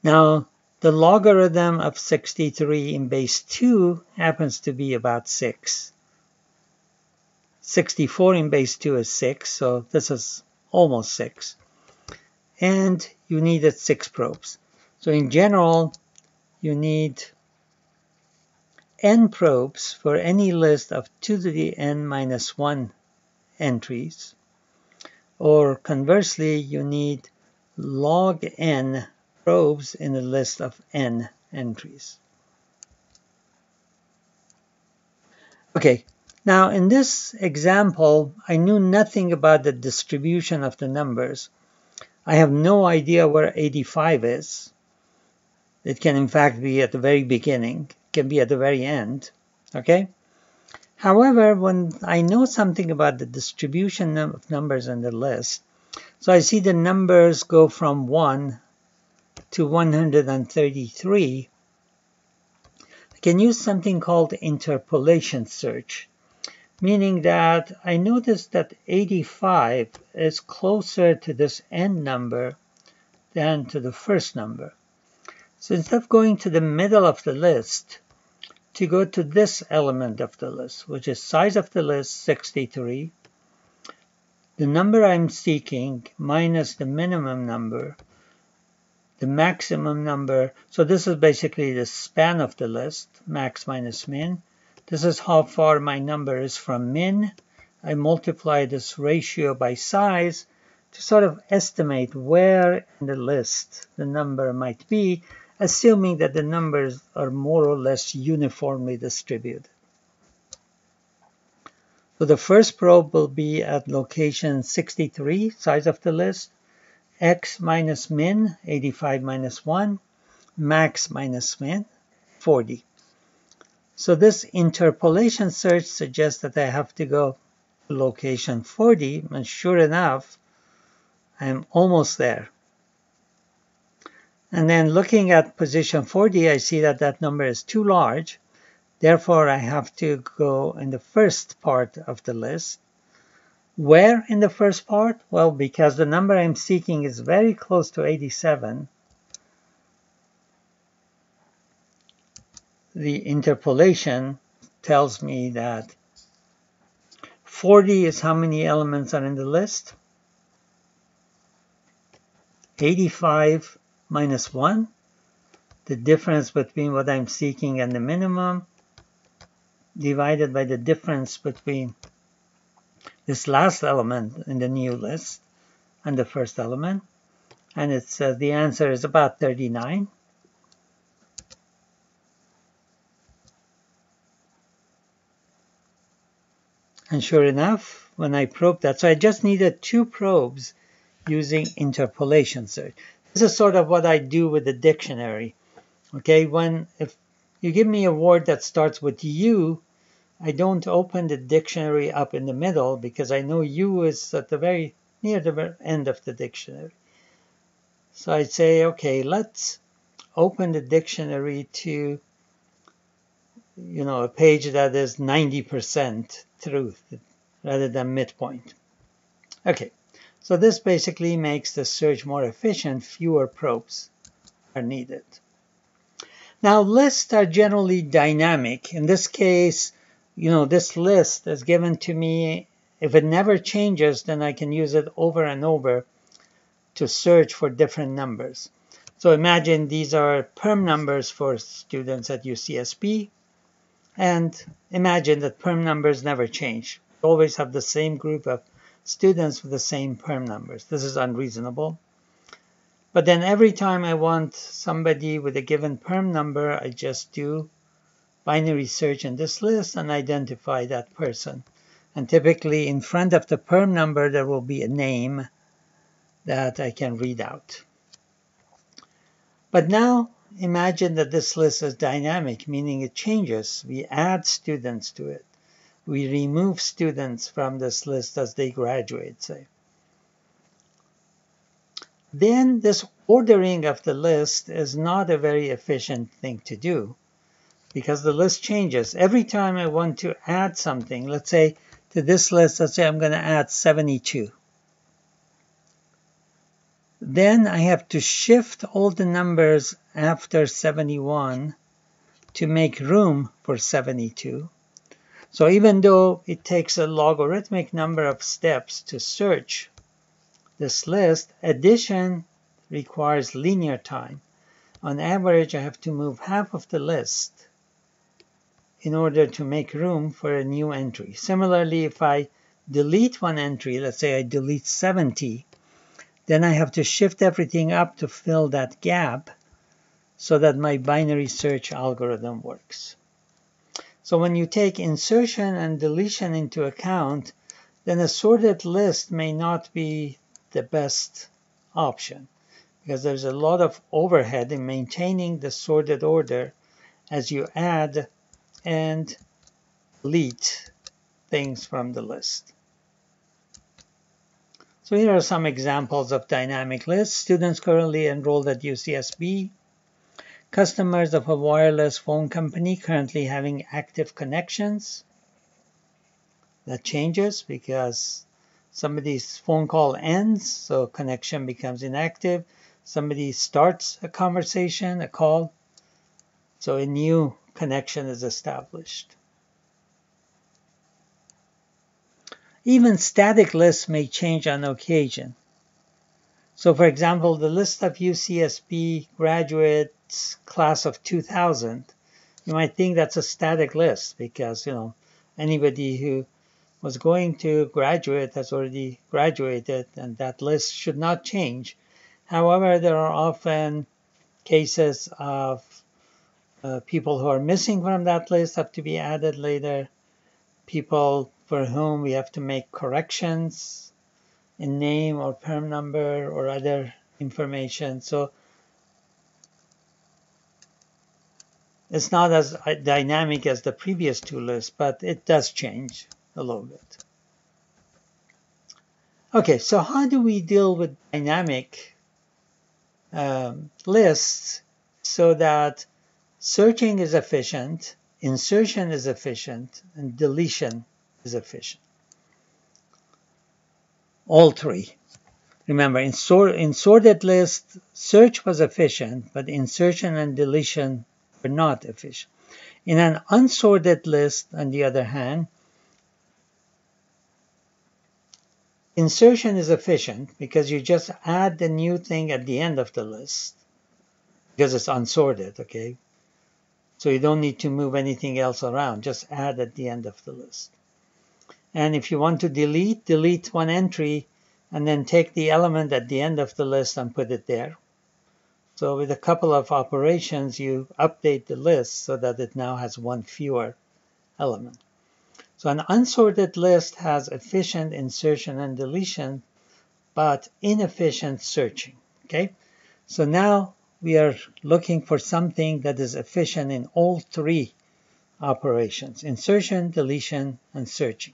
Now, the logarithm of 63 in base 2 happens to be about 6. 64 in base 2 is 6, so this is almost 6. And you needed 6 probes. So in general, you need n probes for any list of 2 to the n minus 1 entries. Or conversely, you need log n probes in a list of n entries. Okay, now in this example, I knew nothing about the distribution of the numbers. I have no idea where 85 is. It can in fact be at the very beginning can be at the very end. Okay. However, when I know something about the distribution of numbers in the list, so I see the numbers go from 1 to 133, I can use something called interpolation search, meaning that I notice that 85 is closer to this end number than to the first number. So instead of going to the middle of the list, to go to this element of the list, which is size of the list 63, the number I'm seeking minus the minimum number, the maximum number, so this is basically the span of the list, max minus min. This is how far my number is from min. I multiply this ratio by size to sort of estimate where in the list the number might be assuming that the numbers are more or less uniformly distributed. So the first probe will be at location 63, size of the list, x minus min, 85 minus 1, max minus min, 40. So this interpolation search suggests that I have to go to location 40, and sure enough, I'm almost there. And then looking at position 40, I see that that number is too large. Therefore, I have to go in the first part of the list. Where in the first part? Well, because the number I'm seeking is very close to 87, the interpolation tells me that 40 is how many elements are in the list. 85 minus 1, the difference between what I'm seeking and the minimum, divided by the difference between this last element in the new list and the first element. And it's uh, the answer is about 39. And sure enough, when I probe that, so I just needed two probes using interpolation search. This is sort of what I do with the dictionary. Okay, when if you give me a word that starts with U, I don't open the dictionary up in the middle because I know U is at the very near the end of the dictionary. So I'd say, okay, let's open the dictionary to, you know, a page that is 90% truth rather than midpoint. Okay, so this basically makes the search more efficient, fewer probes are needed. Now lists are generally dynamic. In this case, you know, this list is given to me. If it never changes, then I can use it over and over to search for different numbers. So imagine these are perm numbers for students at UCSB. And imagine that perm numbers never change. We always have the same group of students with the same perm numbers. This is unreasonable. But then every time I want somebody with a given perm number, I just do binary search in this list and identify that person. And typically in front of the perm number, there will be a name that I can read out. But now imagine that this list is dynamic, meaning it changes. We add students to it. We remove students from this list as they graduate, say. Then this ordering of the list is not a very efficient thing to do because the list changes. Every time I want to add something, let's say to this list, let's say I'm going to add 72. Then I have to shift all the numbers after 71 to make room for 72. So even though it takes a logarithmic number of steps to search this list, addition requires linear time. On average, I have to move half of the list in order to make room for a new entry. Similarly, if I delete one entry, let's say I delete 70, then I have to shift everything up to fill that gap so that my binary search algorithm works. So when you take insertion and deletion into account, then a sorted list may not be the best option because there's a lot of overhead in maintaining the sorted order as you add and delete things from the list. So here are some examples of dynamic lists. Students currently enrolled at UCSB. Customers of a wireless phone company currently having active connections. That changes because somebody's phone call ends, so connection becomes inactive. Somebody starts a conversation, a call, so a new connection is established. Even static lists may change on occasion. So for example, the list of UCSB graduates class of 2000, you might think that's a static list because, you know, anybody who was going to graduate has already graduated and that list should not change. However, there are often cases of uh, people who are missing from that list have to be added later. People for whom we have to make corrections in name or perm number or other information. So it's not as dynamic as the previous two lists, but it does change a little bit. Okay, so how do we deal with dynamic um, lists so that Searching is efficient, insertion is efficient, and deletion is efficient. All three. Remember, in, in sorted list, search was efficient, but insertion and deletion were not efficient. In an unsorted list, on the other hand, insertion is efficient because you just add the new thing at the end of the list because it's unsorted, okay? So you don't need to move anything else around. Just add at the end of the list. And if you want to delete, delete one entry and then take the element at the end of the list and put it there. So with a couple of operations, you update the list so that it now has one fewer element. So an unsorted list has efficient insertion and deletion, but inefficient searching. Okay, so now we are looking for something that is efficient in all three operations, insertion, deletion, and searching.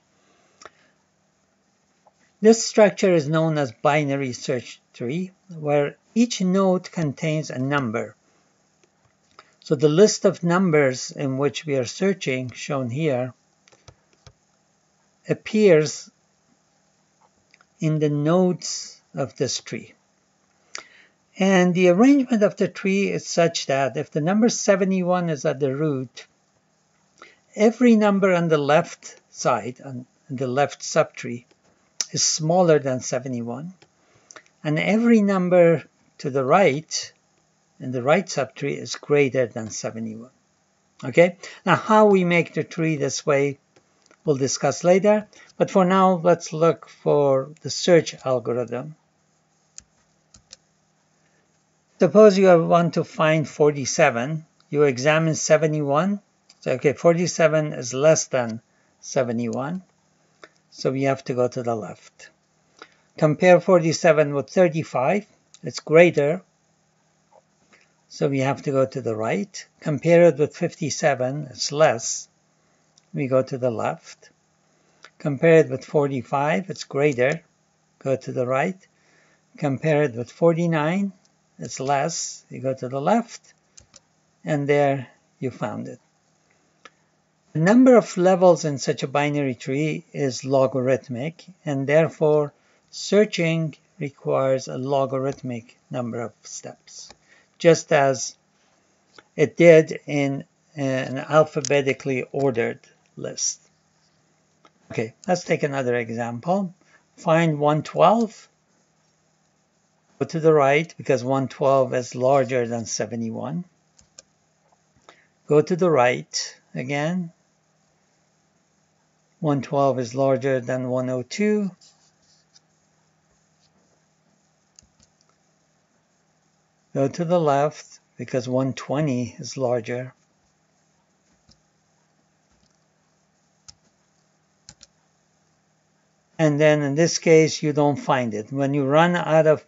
This structure is known as binary search tree, where each node contains a number. So the list of numbers in which we are searching, shown here, appears in the nodes of this tree. And the arrangement of the tree is such that if the number 71 is at the root, every number on the left side, on the left subtree, is smaller than 71. And every number to the right, in the right subtree, is greater than 71. Okay, now how we make the tree this way, we'll discuss later. But for now, let's look for the search algorithm. Suppose you want to find 47. You examine 71. So, okay, 47 is less than 71. So we have to go to the left. Compare 47 with 35. It's greater. So we have to go to the right. Compare it with 57. It's less. We go to the left. Compare it with 45. It's greater. Go to the right. Compare it with 49. It's less. You go to the left. And there you found it. The number of levels in such a binary tree is logarithmic, and therefore searching requires a logarithmic number of steps, just as it did in an alphabetically ordered list. Okay, let's take another example. Find 112. Go to the right because 112 is larger than 71. Go to the right again 112 is larger than 102. Go to the left because 120 is larger. And then in this case, you don't find it. When you run out of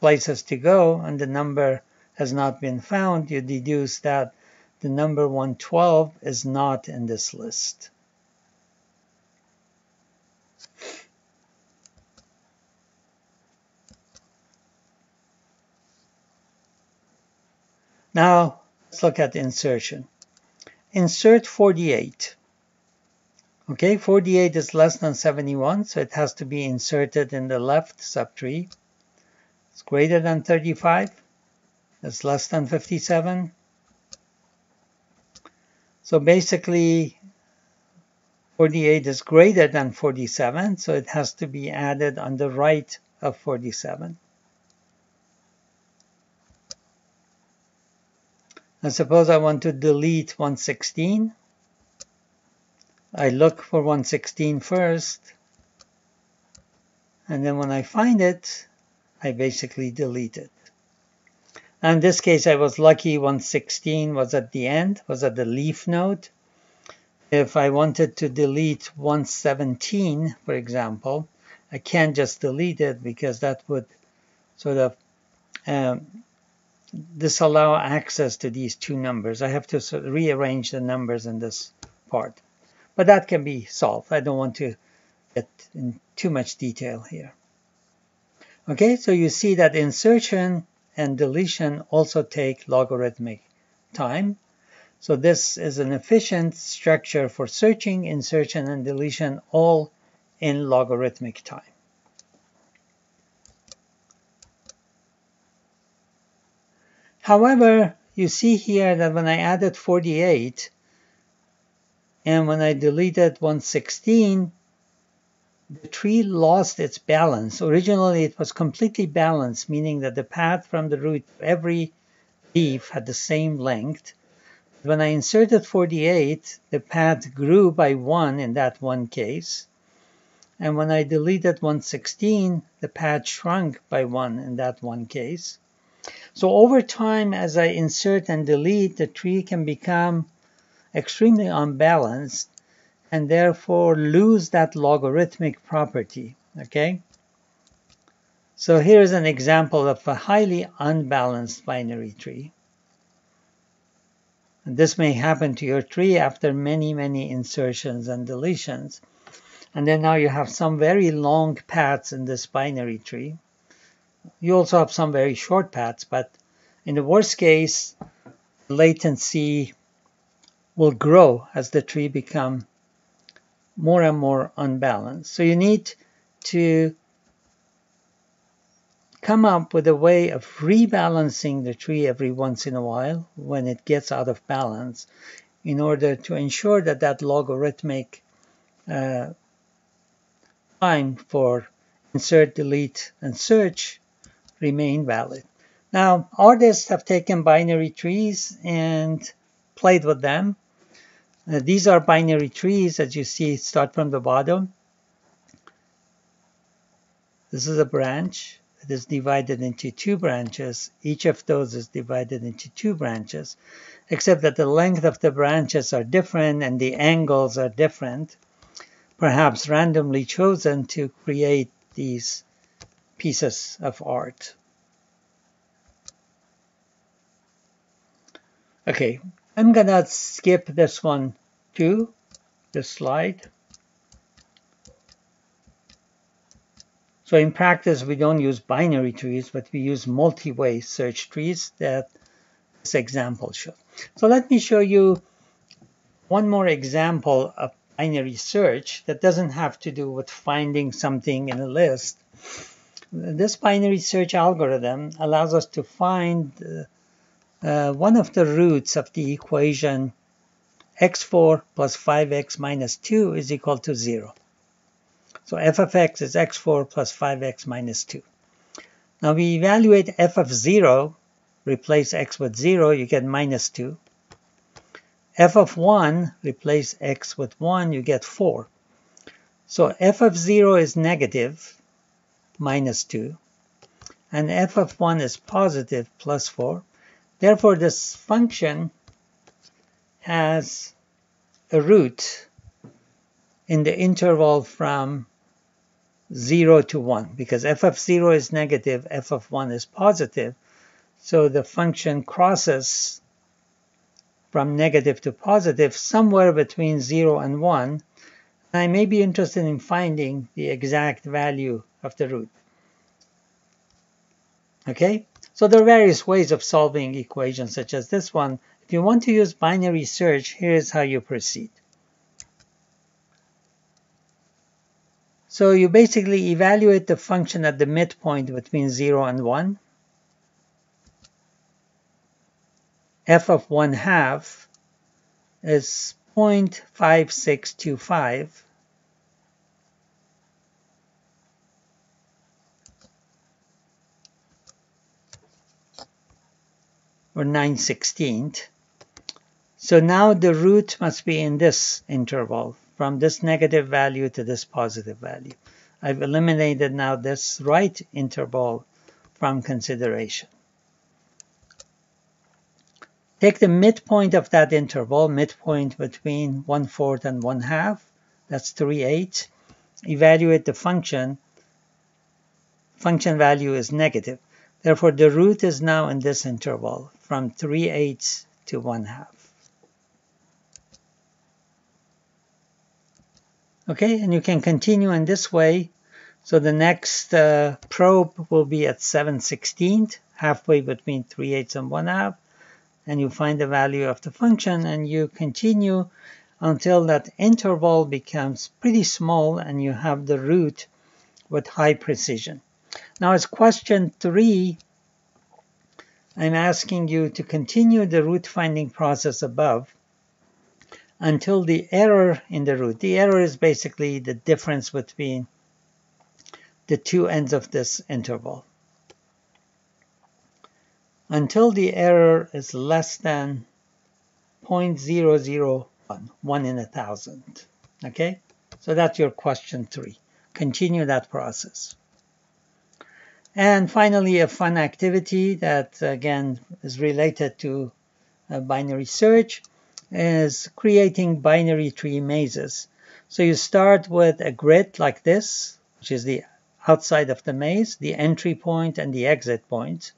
places to go and the number has not been found, you deduce that the number 112 is not in this list. Now, let's look at insertion. Insert 48. Okay, 48 is less than 71, so it has to be inserted in the left subtree. It's greater than 35. It's less than 57. So basically, 48 is greater than 47, so it has to be added on the right of 47. And suppose I want to delete 116. I look for 116 first. And then when I find it, I basically delete it. in this case, I was lucky 116 was at the end, was at the leaf node. If I wanted to delete 117, for example, I can't just delete it because that would sort of um, disallow access to these two numbers. I have to sort of rearrange the numbers in this part. But that can be solved. I don't want to get in too much detail here. Okay, so you see that insertion and deletion also take logarithmic time. So this is an efficient structure for searching, insertion, and deletion all in logarithmic time. However, you see here that when I added 48 and when I deleted 116, the tree lost its balance. Originally, it was completely balanced, meaning that the path from the root of every leaf had the same length. When I inserted 48, the path grew by 1 in that one case. And when I deleted 116, the path shrunk by 1 in that one case. So over time, as I insert and delete, the tree can become extremely unbalanced and therefore lose that logarithmic property, okay? So here's an example of a highly unbalanced binary tree. And this may happen to your tree after many, many insertions and deletions. And then now you have some very long paths in this binary tree. You also have some very short paths, but in the worst case, latency will grow as the tree become more and more unbalanced. So you need to come up with a way of rebalancing the tree every once in a while when it gets out of balance in order to ensure that that logarithmic uh, time for insert, delete, and search remain valid. Now, artists have taken binary trees and played with them. Uh, these are binary trees, as you see, start from the bottom. This is a branch. It is divided into two branches. Each of those is divided into two branches, except that the length of the branches are different and the angles are different, perhaps randomly chosen to create these pieces of art. Okay, I'm gonna skip this one too, this slide. So in practice, we don't use binary trees, but we use multi-way search trees that this example shows. So let me show you one more example of binary search that doesn't have to do with finding something in a list. This binary search algorithm allows us to find uh, uh, one of the roots of the equation x4 plus 5x minus 2 is equal to 0. So f of x is x4 plus 5x minus 2. Now we evaluate f of 0, replace x with 0, you get minus 2. f of 1, replace x with 1, you get 4. So f of 0 is negative, minus 2, and f of 1 is positive, plus 4. Therefore, this function has a root in the interval from 0 to 1 because f of 0 is negative, f of 1 is positive. So the function crosses from negative to positive somewhere between 0 and 1. I may be interested in finding the exact value of the root. Okay, so there are various ways of solving equations such as this one. If you want to use binary search, here's how you proceed. So you basically evaluate the function at the midpoint between 0 and 1. f of 1 half is 0.5625 or 9 16th. So now the root must be in this interval, from this negative value to this positive value. I've eliminated now this right interval from consideration. Take the midpoint of that interval, midpoint between 1 fourth and 1 half, that's 3 8. Evaluate the function. Function value is negative. Therefore, the root is now in this interval from 3 eighths to 1 half. Okay, and you can continue in this way. So the next uh, probe will be at 7 16th, halfway between 3 eighths and 1 half. And you find the value of the function and you continue until that interval becomes pretty small and you have the root with high precision. Now as question 3 I'm asking you to continue the root finding process above until the error in the root. The error is basically the difference between the two ends of this interval. Until the error is less than 0.001, 1 in a thousand. Okay, so that's your question three. Continue that process. And finally, a fun activity that, again, is related to uh, binary search is creating binary tree mazes. So you start with a grid like this, which is the outside of the maze, the entry point and the exit point.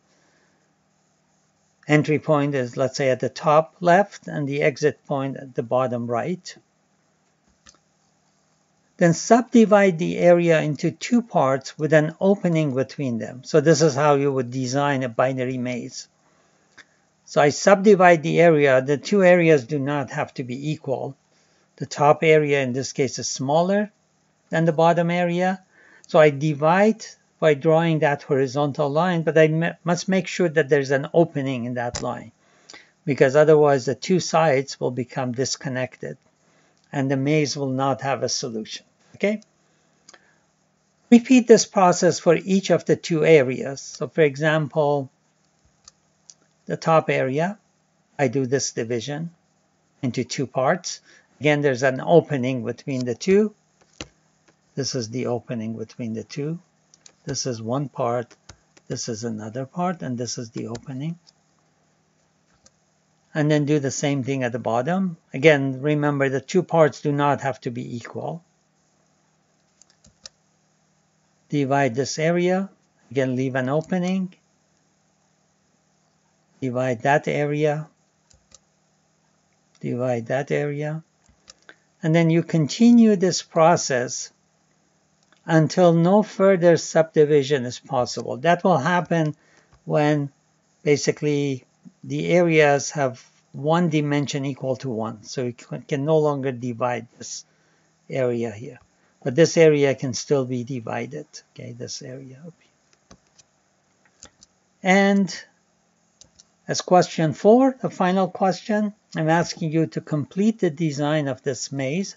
entry point is, let's say, at the top left and the exit point at the bottom right. Then subdivide the area into two parts with an opening between them. So this is how you would design a binary maze. So I subdivide the area. The two areas do not have to be equal. The top area in this case is smaller than the bottom area. So I divide by drawing that horizontal line, but I must make sure that there's an opening in that line because otherwise the two sides will become disconnected and the maze will not have a solution. Okay? Repeat this process for each of the two areas. So for example, the top area, I do this division into two parts. Again, there's an opening between the two. This is the opening between the two. This is one part, this is another part, and this is the opening and then do the same thing at the bottom. Again, remember the two parts do not have to be equal. Divide this area, again leave an opening, divide that area, divide that area, and then you continue this process until no further subdivision is possible. That will happen when basically the areas have one dimension equal to 1. So you can no longer divide this area here. But this area can still be divided, okay, this area up here. And as question 4, the final question, I'm asking you to complete the design of this maze,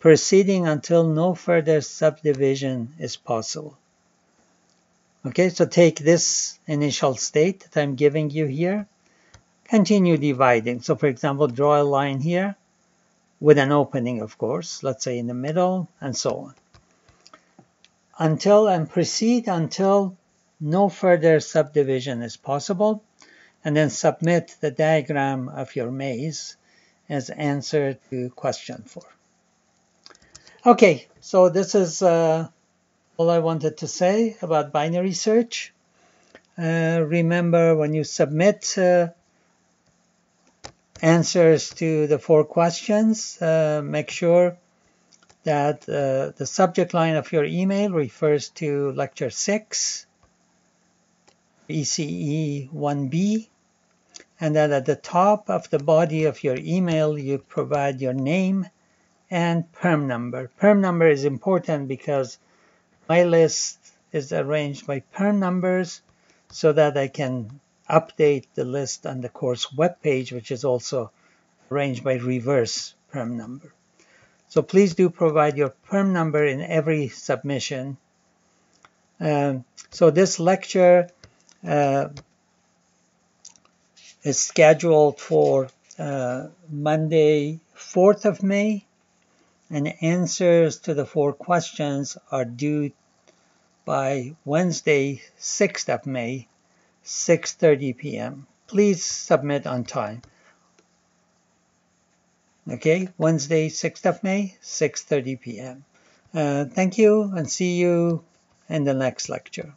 proceeding until no further subdivision is possible. Okay, so take this initial state that I'm giving you here, continue dividing. So for example, draw a line here with an opening, of course, let's say in the middle, and so on. Until and proceed until no further subdivision is possible, and then submit the diagram of your maze as answer to question 4. Okay, so this is uh, all I wanted to say about binary search. Uh, remember when you submit uh, answers to the four questions, uh, make sure that uh, the subject line of your email refers to lecture 6, ECE 1B, and that at the top of the body of your email you provide your name and perm number. Perm number is important because my list is arranged by perm numbers so that I can update the list on the course webpage, which is also arranged by reverse perm number. So please do provide your perm number in every submission. Um, so this lecture uh, is scheduled for uh, Monday, 4th of May, and answers to the four questions are due by Wednesday, 6th of May, 6.30 p.m. Please submit on time. Okay, Wednesday, 6th of May, 6.30 p.m. Uh, thank you and see you in the next lecture.